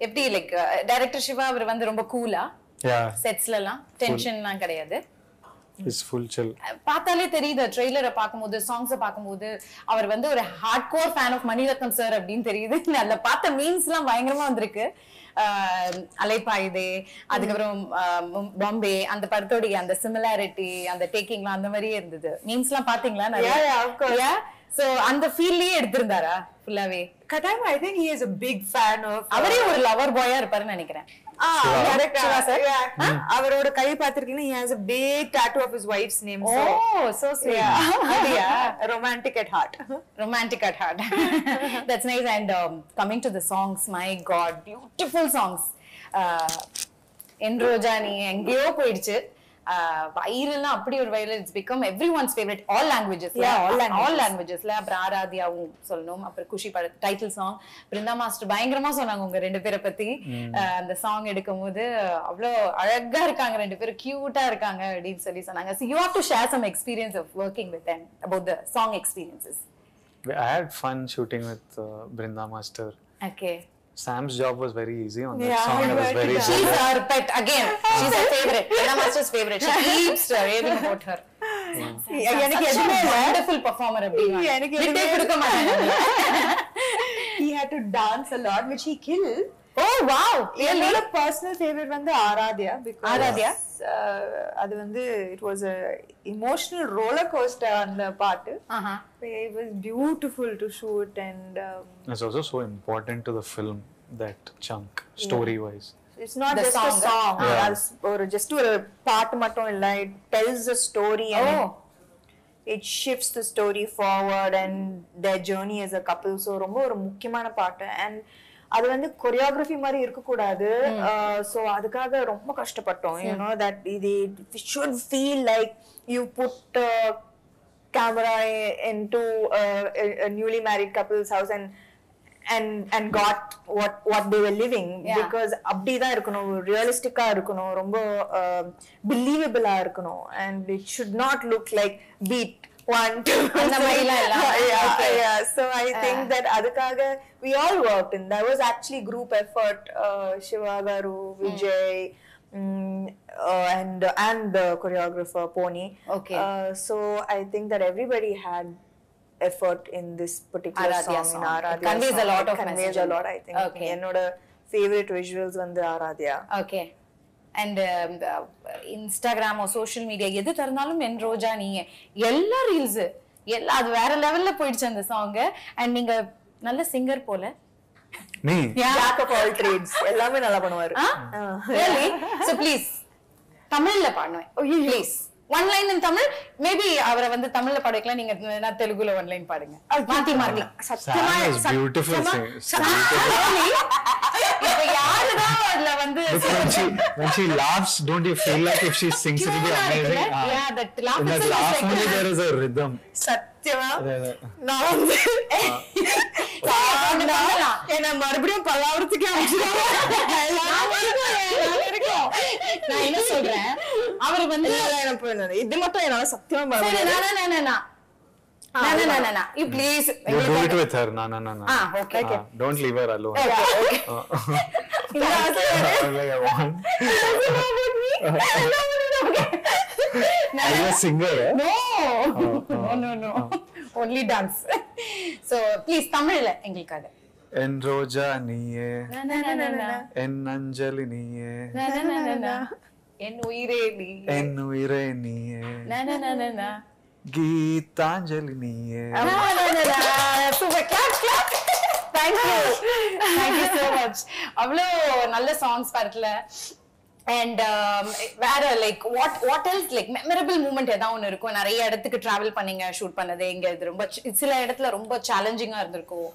எப்படி like director Siva அவர் வந்து ரொம்ப கூலா Yeah, செட்ஸ்ல எல்லாம் டென்ஷன்லாம் கிடையாது. It's full chill. பார்த்தாலே தெரியுது ட்ரெய்லரை பார்க்கும்போது சாங்ஸை பார்க்கும்போது அவர் வந்து ஒரு hardcore fan of Mani Ratnam sir அப்படின்னு தெரியுது. அதுல பார்த்த மீன்ஸ் எல்லாம் பயங்கரமா வந்திருக்கு. அலைப்பாயுதே அதுக்கப்புறம் பாம்பே அந்த படத்தோடைய அந்த சிமிலாரிட்டி அந்த டேக்கிங்லாம் அந்த மாதிரியே இருந்தது. மீன்ஸ் எல்லாம் பாத்தீங்களா Yeah, yeah, of course. So அந்த ஃபீல்லயே எடுத்திருந்தாரா? ஃபுல்லாவே Katama, I think he is a big fan of அவரே ஒரு லவர் பாயா இருப்பாருன்னு நினைக்கிறேன். Ah. அவரோட கை பார்த்திருக்கீங்கன்னா he has a big tattoo of his wife's name ஓ so சோ yeah அப்படியா romantic at heart romantic at heart. That's nice. And um, coming to the songs, my God, beautiful songs. Uh, என் ரோஜா நீ எங்கேயோ போயிடுச்சு வைரல்லாம் அப்படி ஒரு viral it's become everyone's favourite all languages Yeah, all languages. All லாங்குவேஜஸ்ல அப்புறம் ஆராதியாவும் சொல்லணும். அப்புறம் குஷி பட டைட்டில் சாங் பிருந்தா மாஸ்டர் பயங்கரமா சொன்னாங்க உங்க ரெண்டு பேரை பத்தி. அந்த சாங் எடுக்கும் போது அவ்வளோ அழகா இருக்காங்க ரெண்டு பேரும். கியூட்டா இருக்காங்க அப்படின்னு சொல்லி சொன்னாங்க. So you have to share some experience of working with them about the song experiences. I had fun shooting with uh, Brinda Master. okay. Sam's job was very easy on that Yeah, song. It was very she's our pet again she's her favorite Prina master's favorite she keeps raving about her எனக்கு எதுவுமே அப்படின்னா எனக்கு கொடுக்க மாட்டாங்க he had to dance a lot which he killed ஓ wow என்னோட personal favourite வந்து Aradhya because, Aradhya? Uh, அது வந்து it was a emotional roller coaster அந்த பாட்டு ஆஹா it was beautiful to shoot and um, It's also so important to the film that chunk, story wise. it's not The just song. a song ஒரு just ஒரு பாட்டு மட்டும் இல்ல it tells a story and Oh. it, it shifts the story forward and their journey as a couple so ரொம்ப ஒரு முக்கியமான பாட்டு and அது வந்து கொரியோகிராஃபி மாதிரி இருக்கக்கூடாது ஸோ அதுக்காக ரொம்ப கஷ்டப்பட்டோம் யூனோ தட் இது should feel like you put uh, a, a newly married couple's house and and and got what what they were living Yeah. because அப்படிதான் இருக்கணும் ரியலிஸ்டிக்கா இருக்கணும் ரொம்ப பிலீவபிளா இருக்கணும் and it should not look like beat one two அந்த மாதிரிலாம் இல்ல. yeah, Okay. yeah. so I think that அதுக்காக we all worked and there was actually group effort uh, Shiva Garu Vijay mm, uh, and and the choreographer Pony Okay. uh, so I think that everybody had effort in this particular Aradhya song, song. in It Aradhya conveys a song. lot It of conveys message. a lot I think Okay. என்னோட favorite visuals வந்து Aradhya okay And இன்ஸ்டாகிராமோ social media எது திறந்தாலும் என் ரோஜா நீங்க. எல்லா reels எல்லா அது வேற லெவல்ல போயிடுச்சு அந்த சாங் அண்ட் நீங்க நல்ல சிங்கர் போல. எல்லாமே நல்லா பண்ணுவாரு. தமிழ்ல பாடுவேன். Please one line in Tamil maybe அவரை வந்து தமிழ்ல பாட வைக்கலாம் நீங்க வேணா தெலுங்குல ஒன் லைன் பாடுங்க மாத்தி மாத்தி சத்தியமா சத்தியமா- singing. இப்ப யாருதான் அதுல வந்து Look, when she when she laughs, don't you feel like if she sings it will be amazing? Ah. Yeah, that laugh In that itself is laugh like- only there is a rhythm. சத்தியமா There- there- நான் வந்து. என்ன மறுபடியும் பல்லாவரத்துக்கு நான் என்ன சொல்றேன்? அவர் வந்து இது மட்டும் என்னால சத்தியமா முடியாது. நான் நான் நான்? Ah. Ah. Are you a singer? Eh? No, no, no, no. Only dance. So please தமிழ்ல எங்களுக்காக என் ரோஜா நீயே Na, na, na, na, na. என் அஞ்சலி நீயே Na, na, na, na, na. என் உயிரே நீ என் உயிரே நீயே Na, na, na, na, na. Gitanjali நீயே you so much. அவ்வளோ நல்ல சாங்ஸ் படத்துல அண்ட் வேற like what what else like memorable moment ஏதாவது ஒன்று இருக்கும் நிறைய இடத்துக்கு டிராவல் பண்ணீங்க ஷூட் பண்ணது இங்க இது ரொம்ப சி- சில இடத்துல ரொம்ப சேலஞ்சிங்கா இருந்திருக்கும்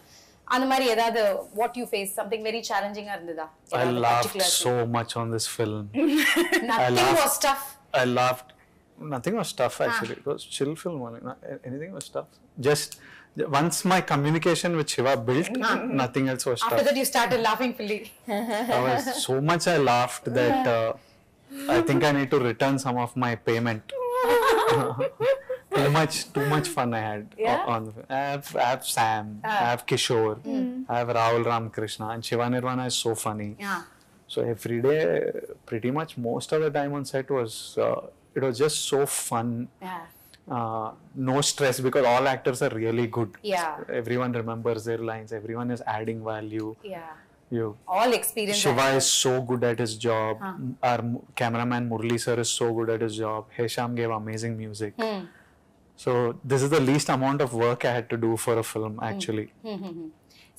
அந்த மாதிரி ஏதாவது what you face something very சேலஞ்சிங்கா இருந்ததா laughed so much on this film. Nothing laughed. Was tough I laughed. nothing was tough actually. Ah. It was chill film only. Not, anything was tough. Just once my communication with Shiva built, ah. nothing else was After tough. that, you started laughing fully. was, so much I laughed that uh, I think I need to return some of my payment. too much, too much fun I had. Uh, yeah? On, I, have, I have Sam. Ah. I have Kishore, mm. I have Rahul Ramakrishna, and Shiva Nirvana is so funny. Yeah. So every day, pretty much most of the time on set was uh, it was just so fun. yeah Uh, no stress because all actors are really good. Yeah. Everyone remembers their lines. Everyone is adding value. yeah You. all experience Shiva is so good at his job. Our mu- cameraman Murli sir is so good at his job. Hesham gave amazing music. Hmm. So this is the least amount of work I had to do for a film hmm. actually. Hmm,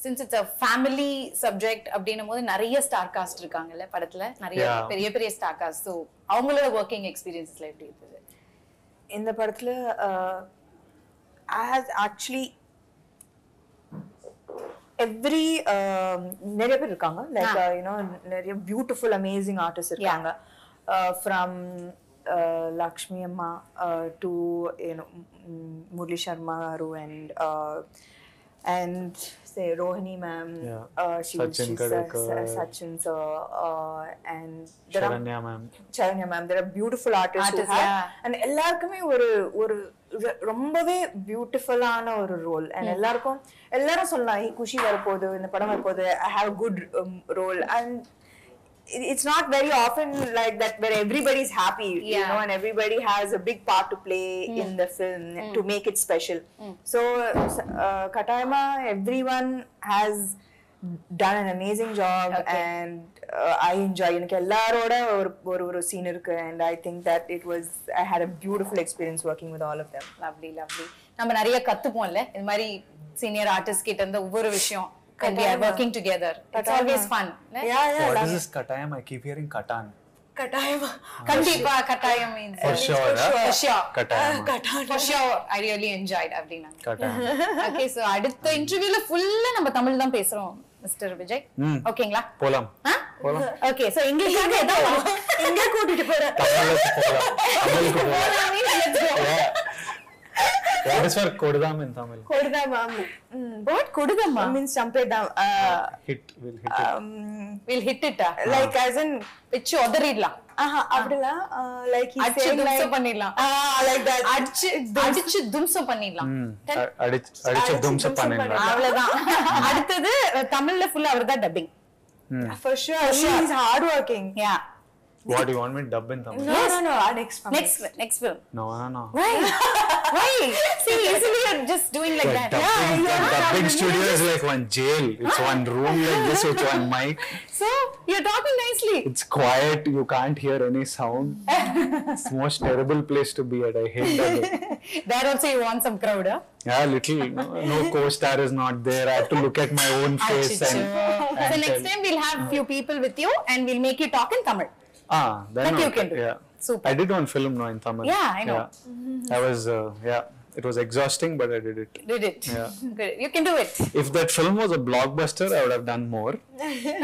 since it's a family subject அப்படின்னும் போது நிறைய star cast இருக்காங்கல்ல படத்துல. நிறைய. பெரிய பெரிய star cast so அவங்களோட working எக்ஸ்பீரியன்ஸ்ல எப்படி இருந்தது? இந்த படத்துல ஆக்சுவலி எவ்ரி நிறைய பேர் இருக்காங்க. லைக் யூனோ நிறைய பியூட்டிஃபுல் அமேசிங் ஆர்டிஸ்ட் இருக்காங்க. ஃப்ரம் லக்ஷ்மி அம்மா to you know Murali Sharma garu and uh, and say Rohini ma'am, Yeah. uh, she was Sachin she's, Kadekar. Sa- Sachin sir, uh, and there are Sharanya ma'am. Saranya ma'am there beautiful artist Artists, yeah. And எல்லாருக்குமே ஒரு ஒரு ரொம்பவே பியூட்டிஃபுல்லான ஒரு role and எல்லாருக்கும் எல்லாரும் சொல்லலாம் "ஏய், குஷி வரப்போகுது இந்த படம் வரப்போகுது I have good role and it's not very often like that where everybody's happy you Yeah. know and everybody has a big part to play in the film to make it special so uh, katayama everyone has done an amazing job Okay. and uh, I enjoy எனக்கு எல்லாரோட ஒரு ஒரு ஒரு scene இருக்கு and I think that it was I had a beautiful experience working with all of them. Lovely lovely நம்ம நிறைய கத்துப்போம்ல இந்த மாதிரி சீனியர் ஆர்டிஸ்ட் கிட்ட இருந்து ஒவ்வொரு விஷயம் and we are working together it's கட்டாயமா. always fun Yeah, yeah. What is this Katayam? I keep hearing Katan. கட்டாயமா. கண்டிப்பா கட்டாயம் means For sure, for sure Katayam. for sure i really enjoyed அப்படின்னா Katayam. Okay so அடுத்த இன்டர்வியூல ஃபுல்லா நம்ம தமிழ் தான் பேசுறோம் மிஸ்டர் விஜய் ம். ஓகேங்களா போலாம் போலாம் ஓகே சோ எங்களுக்காக ஏதாவது எங்க கூட்டிட்டு போற தமிழுக்கு போலாம் தமிழுக்கு போலாம் What is for Like as in வெச்சு உதறிடலாம் ஆஹா அப்படிலாம் uh, like he's அடிச்சு தும்சம் பண்ணிடலாம். that. அடிச்சு அடிச்சு தும்சம் பண்ணிடலாம். ம். அ- அடிச்சு அடிச்சு தும்ச தும்சம் பண்ணிடலாம். அவ்வளவுதான். அடுத்தது தமிழ்ல ஃபுல்லா அவர்தான் dubbing for sure he's hard working yeah What do you want me to dub in Tamil? No, yes. no, no. Our next next next film. No, no, no. Why? Why? See, easily you're just doing like yeah, that. Dubbing, yeah, yeah. Dubbing studio is like one jail. It's one room like this with one mic. So you're talking nicely. It's quiet. You can't hear any sound. it's the most terrible place to be at. I hate that. there also you want some crowd, huh? Yeah, little. No, no co-star is not there. I have to look at my own face. and, and so next time we'll have few people with you and we'll make you talk in Tamil. Ah, then That you can do. Yeah. Super. I did one film now in Tamil. Yeah, I know. Yeah. I was, uh, yeah, it was exhausting, but I did it. Did it? Yeah. Good. You can do it. If that film was a blockbuster, I would have done more.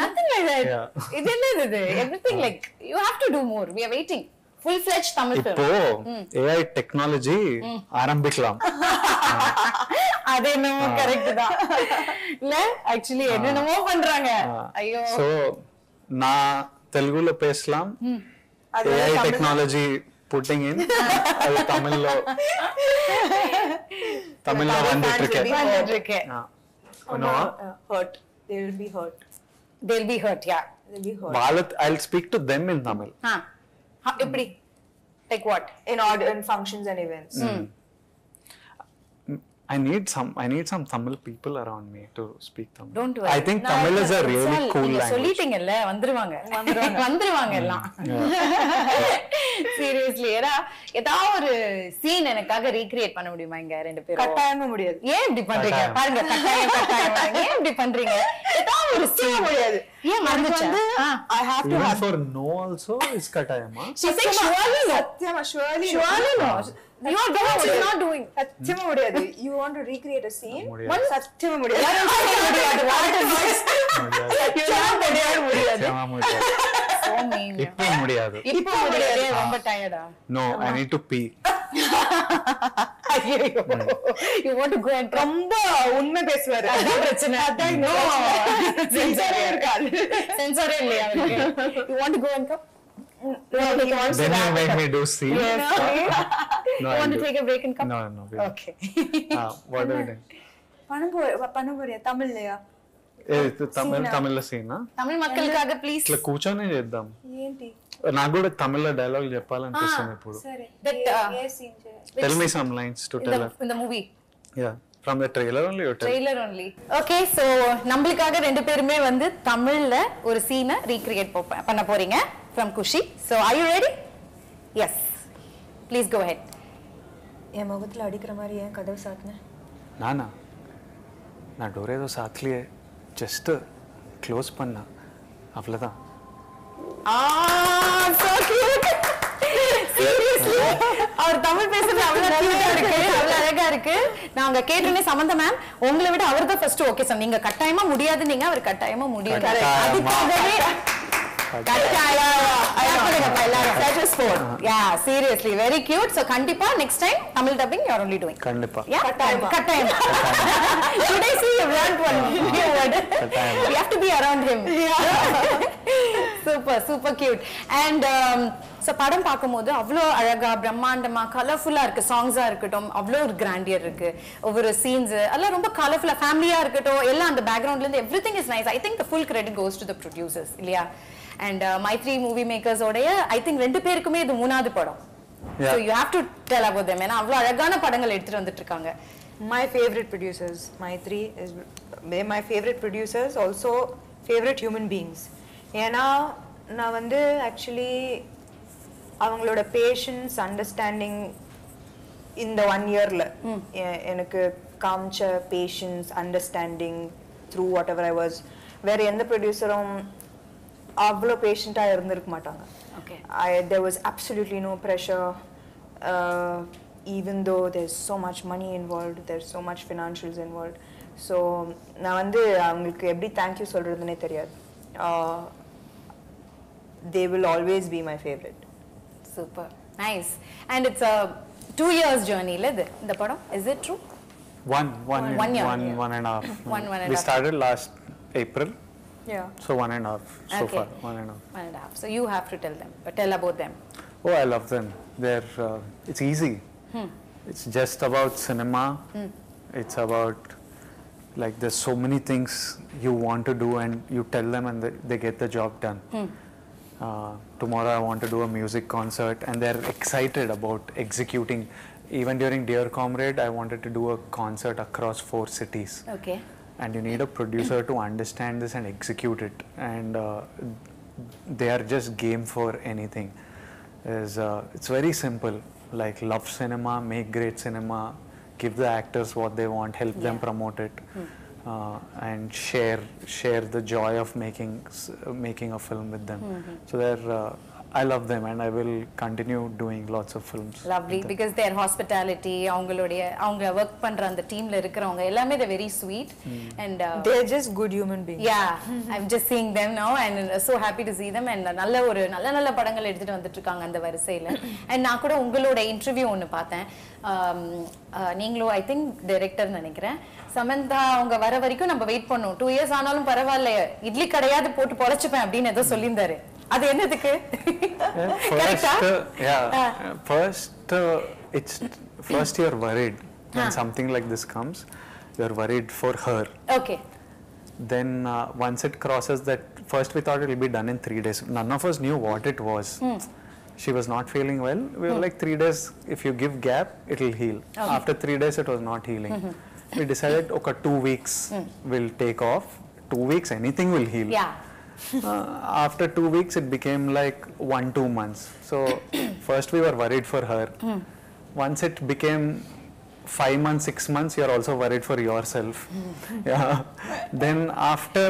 Nothing like that. Yeah. It is everything like you have to do more. We are waiting. Full fledged Tamil இப்போ. AI technology ஆரம்பிக்கலாம் அது என்னமோ correct தான் இல்ல actually என்னென்னமோ பண்றாங்க ஐயோ so నా తెలుగులో పేసలాం ఏఐ టెక్నాలజీ పుట్టింగ్ ఇన్ అది తమిళ్లో తమిళ్లో వండిట్రికే hurt they will be hurt they will be hurt yeah వాళ్ళు I will speak to them in Tamil ఎప్పుడు like what in order in functions and events I need some I need some Tamil people around me to speak Tamil. Don't I think Tamil is a really cool language. சொல்லிட்டீங்கல்ல வந்துருவாங்க. வந்துருவாங்க. எல்லாம். Seriously ஏன்னா ஏதாவது ஒரு scene எனக்காக recreate பண்ண முடியுமா இங்க ரெண்டு பேரும்? கட்டாயமா முடியாது. ஏன் இப்படி பண்றீங்க? கட்டாயம். பாருங்க கட்டாயம் கட்டாயம். ஏன் இப்படி பண்றீங்க? ஏதாவது ஒரு சீன் முடியாது. ஏன் மறந்துச்சு I have to Even have for no also is Katayama. She said surely no. சத்தியமா surely Surely no. You are doing what she's not doing. சத்தியமா முடியாது you want to recreate a scene முடியாது. சத்தியமா முடியாது முடியாது. What is this? முடியாது. முடியாது, முடியாது. சத்தியமா முடியாது. So mean. இப்போ முடியாது. இப்போ முடியாது ரொம்ப டயர்டா No, I need to pee. You want to go and ரொம்ப உண்மை பேசுவாரு அதான் பிரச்சனை அதான் நோ சென்சாரே இருக்காது சென்சாரே இல்லையா அவருக்கு you want to go and come Then you make me do scene. Yes. No, You I'll want to do- take a break and come? No, no. we- Okay. Ah, what are we doing? பண்ண போ பண்ண போறியா தமிழ்லயா ఏ, ఇది తమిళ తమిళ scene Tamil மக்களுக்காக please ఇట్లా కూర్చొని చేద్దాం ఏంటి నాకు కూడా తమిళ డైలాగ్ చెప్పాలనిపిస్తుంది ఇప్పుడు సరే That, A- uh, A scene చేయాలి? Tell me some lines to இந்த టెల్ இந்த movie yeah from the trailer only you tell trailer only okay so நம்மளுக்காக ரெண்டு பேருமே வந்து தமிழ்ல ஒரு சீனை ரீக்ரியேட் பண்ண போறீங்க From Kushi so are you ready yes please go ahead என் முகத்துல அடிக்கிற மாதிரி ஏன் கதவு சாத்தினேன் నానా నా డోర్ ఏదో సాత్లియే జస్ట్ క్లోజ్ పన్నా అవ్వలేదా ஆ சோ கியூட் சீரியஸ்லி அவர் தமிழ் பேசுறது அவ்வளவு கியூட்டா இருக்கு அவ்வளவு அழகா இருக்கு நாங்க கேட்டோன்னே சமந்த மேம் உங்களை விட அவர் தான் ஃபர்ஸ்ட் ஓகே சார் நீங்க கட்டாயமா முடியாது நீங்க அவர் கட்டாயமா முடியாது கட்டாயமா. அதுக்காகவே கட்டாயம் எல்லாரும். Very cute. So கண்டிப்பா next time தமிழ். கண்டிப்பா. கட்டாயமா. be around him. Super super cute and so படம் பார்க்கும்போது அவ்வளோ அழகா பிரம்மாண்டமா கலர்ஃபுல்லா இருக்கு. சாங்ஸா இருக்கட்டும் அவ்வளோ ஒரு கிராண்டியர் இருக்கு. ஒவ்வொரு சீன்ஸ் எல்லாம் ரொம்ப கலர்ஃபுல்லா ஃபேமிலியா இருக்கட்டும் எல்லாம் அந்த பேக்ரவுண்ட்ல இருந்து everything is nice I think the full credit goes to the producers இல்லையா? அண்ட் மைத்ரி மூவி மேக்கர்ஸோடைய ஐ திங்க் ரெண்டு பேருக்குமே இது மூணாவது படம். So. You have to tell about them ஏன்னா அவ்வளோ அழகான படங்கள் எடுத்துட்டு வந்துட்டு இருக்காங்க My favorite producers, my three is they're my favorite producers, also favorite human beings. ஏன்னா நான் வந்து ஆக்சுவலி அவங்களோட பேஷன்ஸ் அண்டர்ஸ்டாண்டிங் இந்த ஒன் இயரில் எனக்கு காமிச்ச patience understanding through whatever I was வேற எந்த ப்ரொடியூசரும் அவ்வளோ பேஷண்ட்டாக இருந்திருக்க மாட்டாங்க. I there was absolutely no pressure. Uh, even though there's so much money involved, there's so much financials involved. So நான் வந்து அவங்களுக்கு எப்படி தேங்க்யூ சொல்றதுன்னே தெரியாது they will always be my favorite. Super nice and it's two years ஜேர்னில இது இந்த படம் is it true One, one, One one, year. one, one and a half. One, one and we a half. started last April, Yeah. so one and a half so Okay. far. One and a half. One and a half. So you have to tell them, but tell about them. Oh, I love them. They're. Uh, it's easy. Hmm. It's just about cinema. Hmm. It's about like there's so many things you want to do and you tell them and they, they get the job done. Uh, tomorrow I want to do a music concert and they're excited about executing. Even during Dear Comrade, I wanted to do a concert across four cities Okay. And you need a producer to understand this and execute it. And uh, they are just game for anything. Is uh, it's very simple. Like love cinema make great cinema give the actors what they want help them promote it uh, and share share the joy of making uh, making a film with them. So they're I love them and I will continue doing lots of films. Lovely. Because their hospitality அவங்களுடைய அவங்க work பண்ற அந்த டீம்ல இருக்கிறவங்க எல்லாமே they're very sweet and They're just good human beings. yeah i'm just seeing them now and so happy to see them and நல்ல ஒரு நல்ல நல்ல படங்கள் எடுத்துட்டு வந்துட்டு இருக்காங்க அந்த வரிசையில. And நான் கூட உங்களோட இன்டர்வியூ ஒன்னு பார்த்தேன். Um, uh, நீங்களும் ஐ திங்க் டைரக்டர் நினைக்கிறேன். சமந்தா அவங்க வர வரைக்கும் நம்ம வெயிட் பண்ணோம். டூ இயர்ஸ் ஆனாலும் பரவாயில்ல இட்லி கடையாவது போட்டு பொழைச்சுப்பேன் அப்படின்னு ஏதோ சொல்லியிருந்தாரு. அது என்னதுக்கு Yeah, கரெக்டா first, uh, yeah, uh, first, uh, it's first you're worried when Huh. something like this comes. You're worried for her. Okay Then uh, once it crosses that, first we thought it will be done in three days. None of us knew what it was. She was not feeling well. We were like three days. If you give gap, it will heal. After three days, it was not healing. We decided, okay, two weeks will take off. Two weeks, anything will heal. Yeah Uh, after two weeks, it became like one, two months. So, first we were worried for her. Once it became five months, six months, you're also worried for yourself. yeah. Then, after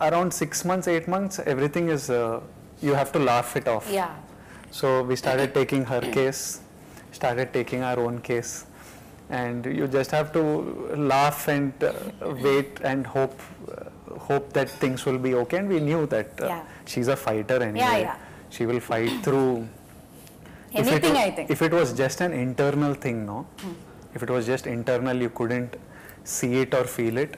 around six months, eight months, everything is, uh, you have to laugh it off. Yeah So, we started taking her case, started taking our own case. And you just have to laugh and uh, wait and hope, uh, hope that things will be okay. And we knew that uh, Yeah. she's a fighter anyway. yeah. She will fight through. If it Anything, I think. If it was just an internal thing, no. If it was just internal, you couldn't see it or feel it.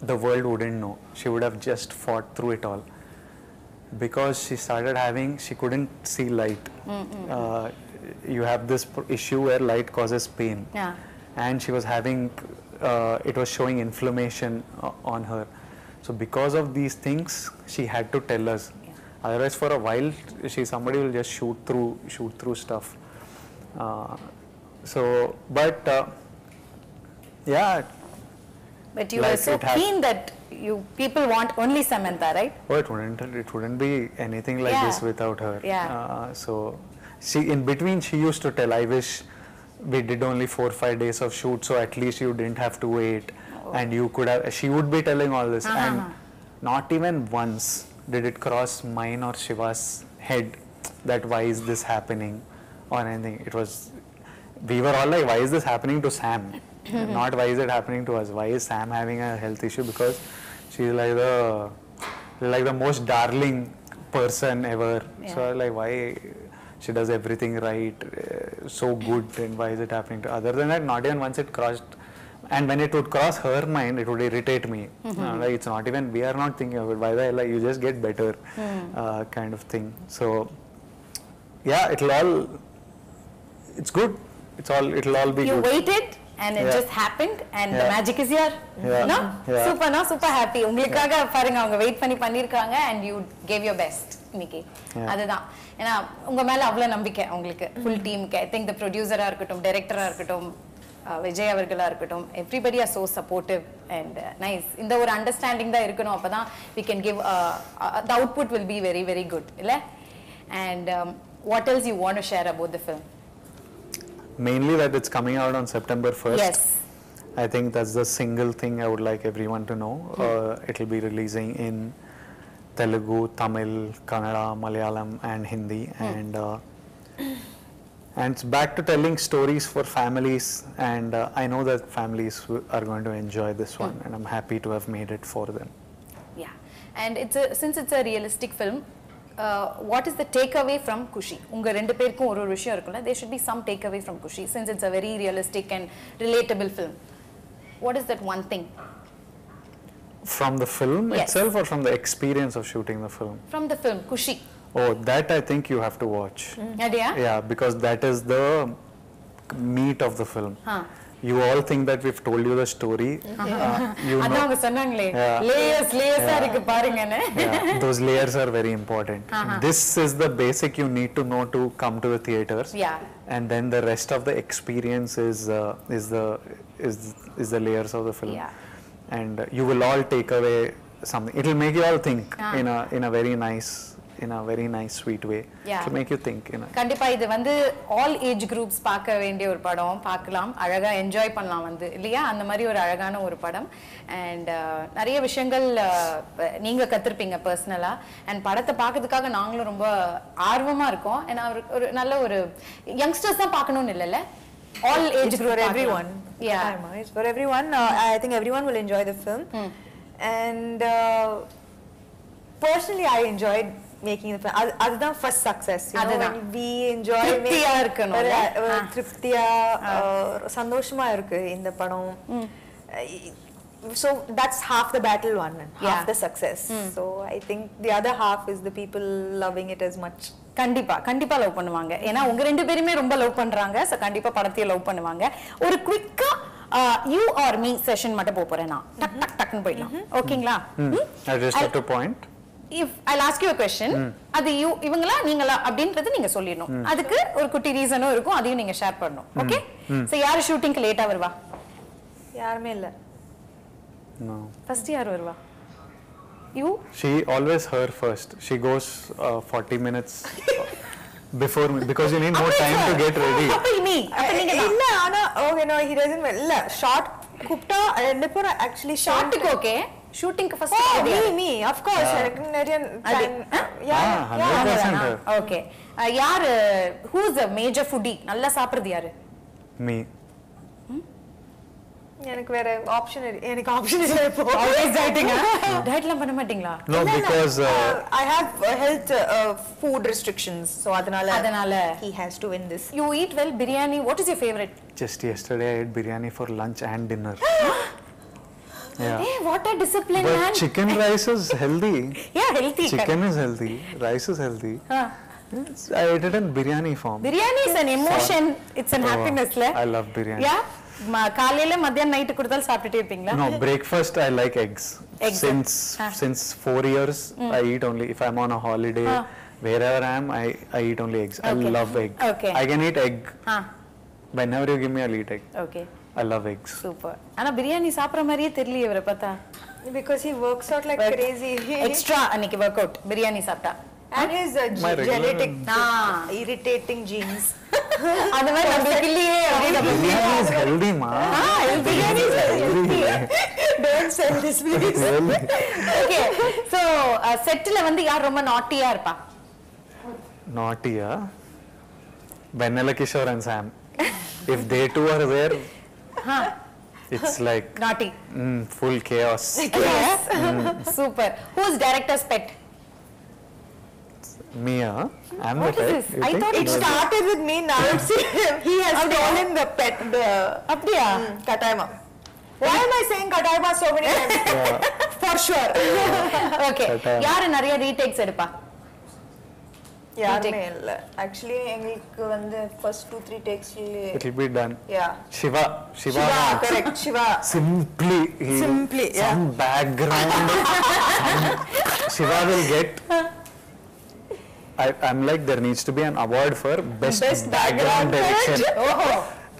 The world wouldn't know. She would have just fought through it all because she started having she couldn't see light uh, you have this issue where light causes pain Yeah. and she was having uh, it was showing inflammation uh, on her so because of these things she had to tell us otherwise for a while she somebody will just shoot through shoot through stuff uh, so but uh, yeah But you Like were so keen that you people want only Samantha, right? Oh, it wouldn't. It wouldn't be anything like this without her. Yeah. Uh, so, she in between she used to tell, "I wish we did only four or five days of shoot, so at least you didn't have to wait, and you could have." She would be telling all this, Uh-huh. and not even once did it cross mine or Shiva's head that why is this happening or anything. It was. We were all like, "Why is this happening to Sam?" not why is it happening to us? Why is Sam having a health issue? Because she's like the like the most darling person ever. So like, why she does everything right, uh, so good, and why is it happening to? Other than that, not even once it crossed. And when it would cross her mind, it would irritate me. Uh, like it's not even we are not thinking of it. Why the hell? Like you just get better, uh, kind of thing. So yeah, it'll all. It's good. It's all. It'll all be You good. waited and it Yeah. just happened and the Yeah. magic is here. Yeah. No? Yeah. Super, no? Super happy. உங்களுக்காக பாருங்க அவங்க wait பண்ணி பண்ணிருக்காங்க and you gave your best இன்னைக்கு. அதுதான் ஏன்னா உங்க மேல அவ்வளவு நம்பிக்கை உங்களுக்கு ஃபுல் டீமுக்கு ஐ திங்க் த ப்ரொடியூசரா இருக்கட்டும் டைரக்டரா இருக்கட்டும் விஜய் அவர்களா இருக்கட்டும் everybody are so supportive and nice இந்த ஒரு அண்டர்ஸ்டாண்டிங் தான் இருக்கணும் அப்பதான் we can give the output will be very very good இல்ல and what else you want share about the film Mainly that it's coming out on September 1st. Yes I think that's the single thing I would like everyone to know. Uh, it'll be releasing in Telugu, Tamil, Kannada, Malayalam, and Hindi, and uh, and it's back to telling stories for families. And uh, I know that families w- are going to enjoy this one, and I'm happy to have made it for them. Yeah, and it's a, since it's a realistic film, uh, what is the takeaway from Kushi? உங்க ரெண்டு பேருக்கும் ஒரு ஒரு விஷயம் இருக்குல்ல there should be some takeaway from Kushi since it's a very realistic and relatable film. What is that one thing From the film Yes. itself, or from the experience of shooting the film? from the film Kushi? Oh, that I think you have to watch. Mm. Yeah? Because that is the meat of the film. Huh. You all think that we've told you the story. Okay. Uh, you know, yeah. Layers, layers yeah. yeah. Those layers are very important. Uh -huh. This is the basic you need to know to come to the theaters. Yeah. And then the rest of the experience is uh, is the is is the layers of the film. Yeah. And you will all take away something. It'll make you all think in a in a very nice in a very nice sweet way. Yeah. It'll make you think. You know. கண்டிப்பா இது வந்து all age groups பார்க்க வேண்டிய ஒரு படம் பார்க்கலாம் அழகா enjoy பண்ணலாம் வந்து இல்லையா அந்த மாதிரி ஒரு அழகான ஒரு படம் அண்ட் நிறைய விஷயங்கள் uh, நீங்க கத்திருப்பீங்க பர்சனலா அண்ட் படத்தை பார்க்கறதுக்காக நாங்களும் ரொம்ப ஆர்வமா இருக்கோம் ஏன்னா ஒரு ஒரு நல்ல ஒரு யங்ஸ்டர்ஸ் தான் பார்க்கணும்னு இல்லைல்ல all age It's for group everyone. Yeah Karma. It's for everyone. Uh, I think everyone will enjoy the film. And uh, personally, I enjoyed making the film. அது அதுதான் first success. You know, அதுதான். when we enjoy திருப்தியா இருக்கணும், uh, சந்தோஷமா இருக்கு இந்த படம் so that's half the battle won and half Yeah. the success so i think the other half is the people loving it as much கண்டிப்பா கண்டிப்பா love பண்ணுவாங்க ஏன்னா உங்க ரெண்டு பேருமே ரொம்ப லவ் பண்றாங்க சோ கண்டிப்பா படத்தையும் லவ் பண்ணுவாங்க ஒரு குவிக்கா யூ ஆர் மீ செஷன் மட்டும் போறேன் நான் டக் டக் டக்னு போயிடலாம் ஓகேங்களா I just have to point. If I ask you question அது யூ இவங்களா நீங்களா அப்படின்றது நீங்க சொல்லிடணும். அதுக்கு ஒரு குட்டி ரீசனும் இருக்கும் அதையும் நீங்க ஷேர் பண்ணணும். ஓகே சோ யாரு ஷூட்டிங்க்கு லேட்டா வருவா? யாருமே இல்ல. No. ஃபர்ஸ்ட் யார் வருவா? You She always her first. She goes uh, 40 minutes before me because you need more time to get ready. அப்ப நீங்க தான். இல்ல ஆனா ஓகே நோ ஹி டசன்ட் இல்ல ஷார்ட் கூப்பிட்டா ரெண்டு பேரும் ஆக்சுவலி ஷார்ட்டுக்கு ஓகே ஷூட்டிங்க்கு ஓ first me me of course எனக்கு நிறைய அது, time ஆ? யா யா 100%. ஓகே யாரு ஹூஸ் அ மேஜர் ஃபுட்டி நல்லா சாப்பிடுறது யாரு? Me. எனக்கு வேற ஆப்ஷன் எனக்கு ஆப்ஷன் இல்ல இப்போ. ஆல்வேஸ் டயட்டிங் டயட்லாம் பண்ண மாட்டீங்களா? No, because uh, I have health food restrictions so அதனால அதனால. he has to win this. You eat well biryani what is your favourite just yesterday I ate biryani for lunch and dinner. yeah. A what a discipline But man chicken rice is healthy. Yeah healthy Chicken is healthy. Rice is healthy. It's, I ate it in biryani form. Biryani is an emotion it's an Oh, happinessல I love biryani. யா காலையில மத்தியானம் night கொடுத்தாலும் சாப்பிட்டுட்டே இருப்பீங்களா No, breakfast I like eggs. Eggs. Since Ah. since four years, I eat only if I'm on a holiday. Ah. Wherever I am, I, I eat only eggs. Okay. I love egg. Okay. I can eat egg. Ah Whenever you give me, I'll eat egg. Okay I love eggs. Super ஆனா பிரியாணி சாப்பிடுற மாதிரியே தெரியல இவரை பார்த்தா because he works out like crazy extra அன்னைக்கு work out biryani சாப்பிட்டா and his uh, My regular- genetic Ah. irritating genes அந்த மாதிரி நம்மளுக்கு இல்லையே is healthy, ma. Biryani Healthy. don't sell this please Healthy. Okay so செட்ல வந்து யார் ரொம்ப நாட்டியா இருப்பா Naughty, huh? Vanilla Kishore and Sam. If they two are It's like naughty. Mm, full chaos. Yes. mm. Super. Who's director's pet? Mia, I'm what the is pet. This? I thought it started it? with me. Now it's him. he has stolen the pet. The Abdiya mm. Kataima. Why am I saying Kataima so many times? For sure. okay. Kataima. Yar nariya retakes edpa. யாருமே இல்ல actually எங்களுக்கு வந்து first two three takes It'll be done. Yeah Shiva. Shiva. Shiva wants correct Shiva Simply. he- Simply, yeah. Some background. some- Shiva will get. I, I'm like, there needs to be an award for best, Best background, background direction.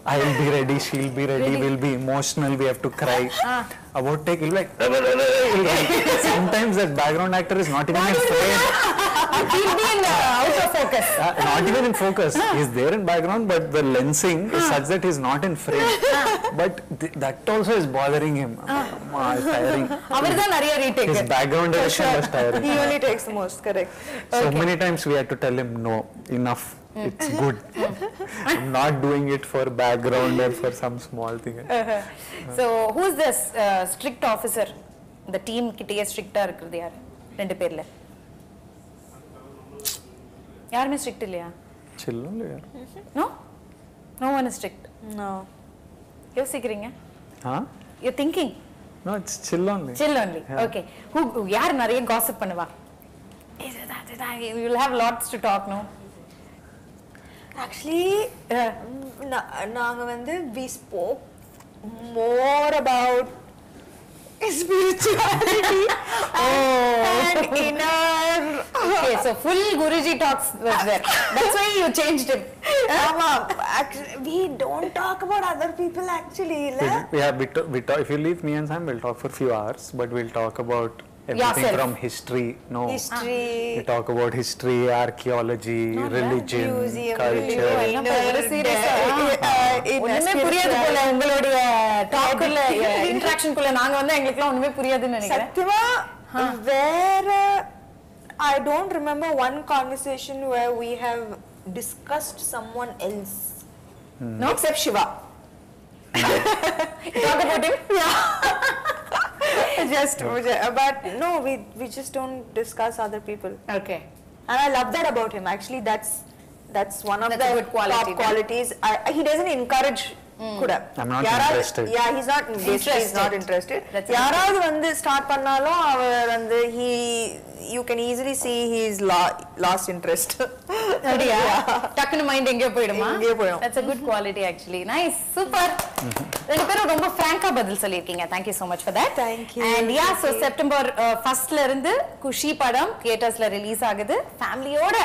I will be ready, she'll be ready, really? we'll be emotional, we have to cry. Ah. About take, he'll be like, sometimes that background actor is not even in frame. he'll be in uh, out of focus. Uh, not even in focus. Ah. He's there in background, but the lensing is ah. such that he's not in frame. but th that also is bothering him. it's tiring. His background direction was tiring. He only takes the most, correct. Okay. So many times we had to tell him, no, enough. It's good. I'm not doing it for background or for some small thing. So who's the strict officer இந்த team கிட்டேயே ஸ்ட்ரிக்டா இருக்கிறது யாரு? ரெண்டு பேர்ல. யாருமே strict இல்லையா? Chill only. No no one strict no. யோசிக்கிறீங்க? Huh? You thinking No, it's chill only. Chill only okay who யார் நிறைய காசிப் பண்ணுவா? You will have lots to talk no actually நா- நாங்க வந்து we spoke more about spirituality and inner Okay, so full Guruji talks was there. That's why you changed it. ஆமா actually, we don't talk about other people actually இல்ல Yeah, we, ta- we talk, if you leave me and Sam, we'll talk for a few hours, but we'll talk about everything Yourself. from history. No. We history talk about history, archaeology, religion, museum culture. என்ன ஒரு serious ஆ? inner ஒண்ணுமே புரியாது போல உங்களுடைய டாக்குள்ள இன்டராக்ஷனுக்குள்ள நாங்க வந்து எங்களுக்குலாம் ஒண்ணுமே புரியாதுன்னு நினைக்கிறேன் சத்தியமா வேற I don't remember one conversation where we have discussed someone else. No? Except Shiva. Talk about him. just, uh, but no, we we just don't discuss other people. Okay. And I love that about him. Actually, that's that's one of That's the good quality, top qualities. I, he doesn't encourage. கூட யாராவது- வந்து start பண்ணாலும் அவர் வந்து you can easily see he's lo- lost interest. அப்படியா டக்குனு mind எங்கேயோ போயிடுமா எங்கேயோ போயிடும். That's a good quality actually nice super ரெண்டு பேரும் ரொம்ப ஃப்ராங்கா பதில் சொல்லியிருக்கீங்க thank you so much for that Thank you. and yeah so September ஃபர்ஸ்ட்ல இருந்து குஷி படம் தியேட்டர்ஸ்ல ரிலீஸ் ஆகுது ஃபேமிலியோட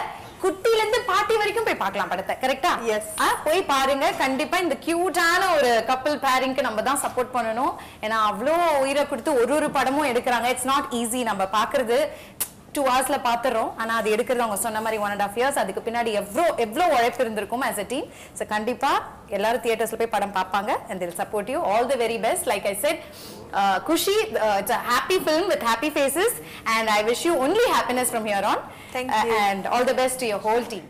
குட்டில இருந்து பாட்டி வரைக்கும் போய் பார்க்கலாம் படத்தை கரெக்டா Yes. போய் பாருங்க. கண்டிப்பா இந்த கியூட்டான ஒரு கப்பல் பேரிங்க்கு நம்ம தான் சப்போர்ட் பண்ணணும். ஏன்னா அவ்வளோ உயிரை கொடுத்து ஒரு ஒரு படமும் எடுக்கிறாங்க. இட்ஸ் நாட் ஈஸி நம்ம பாக்குறது டூ ஹவர்ஸ்ல பாத்துறோம். ஆனா அது எடுக்கிறது அவங்க சொன்ன மாதிரி ஒன் அண்ட் ஆஃப் இயர்ஸ் அதுக்கு பின்னாடி எவ்வளோ எவ்வளோ உழைப்பு இருந்திருக்கும் ஆஸ் அ டீம் ஸோ கண்டிப்பா எல்லாரும் தியேட்டர்ஸ்ல போய் படம் பார்ப்பாங்க. And till support you all the very best like I said Kushi it's a happy film with happy faces and I wish you only happiness from here on. And all the best to your whole team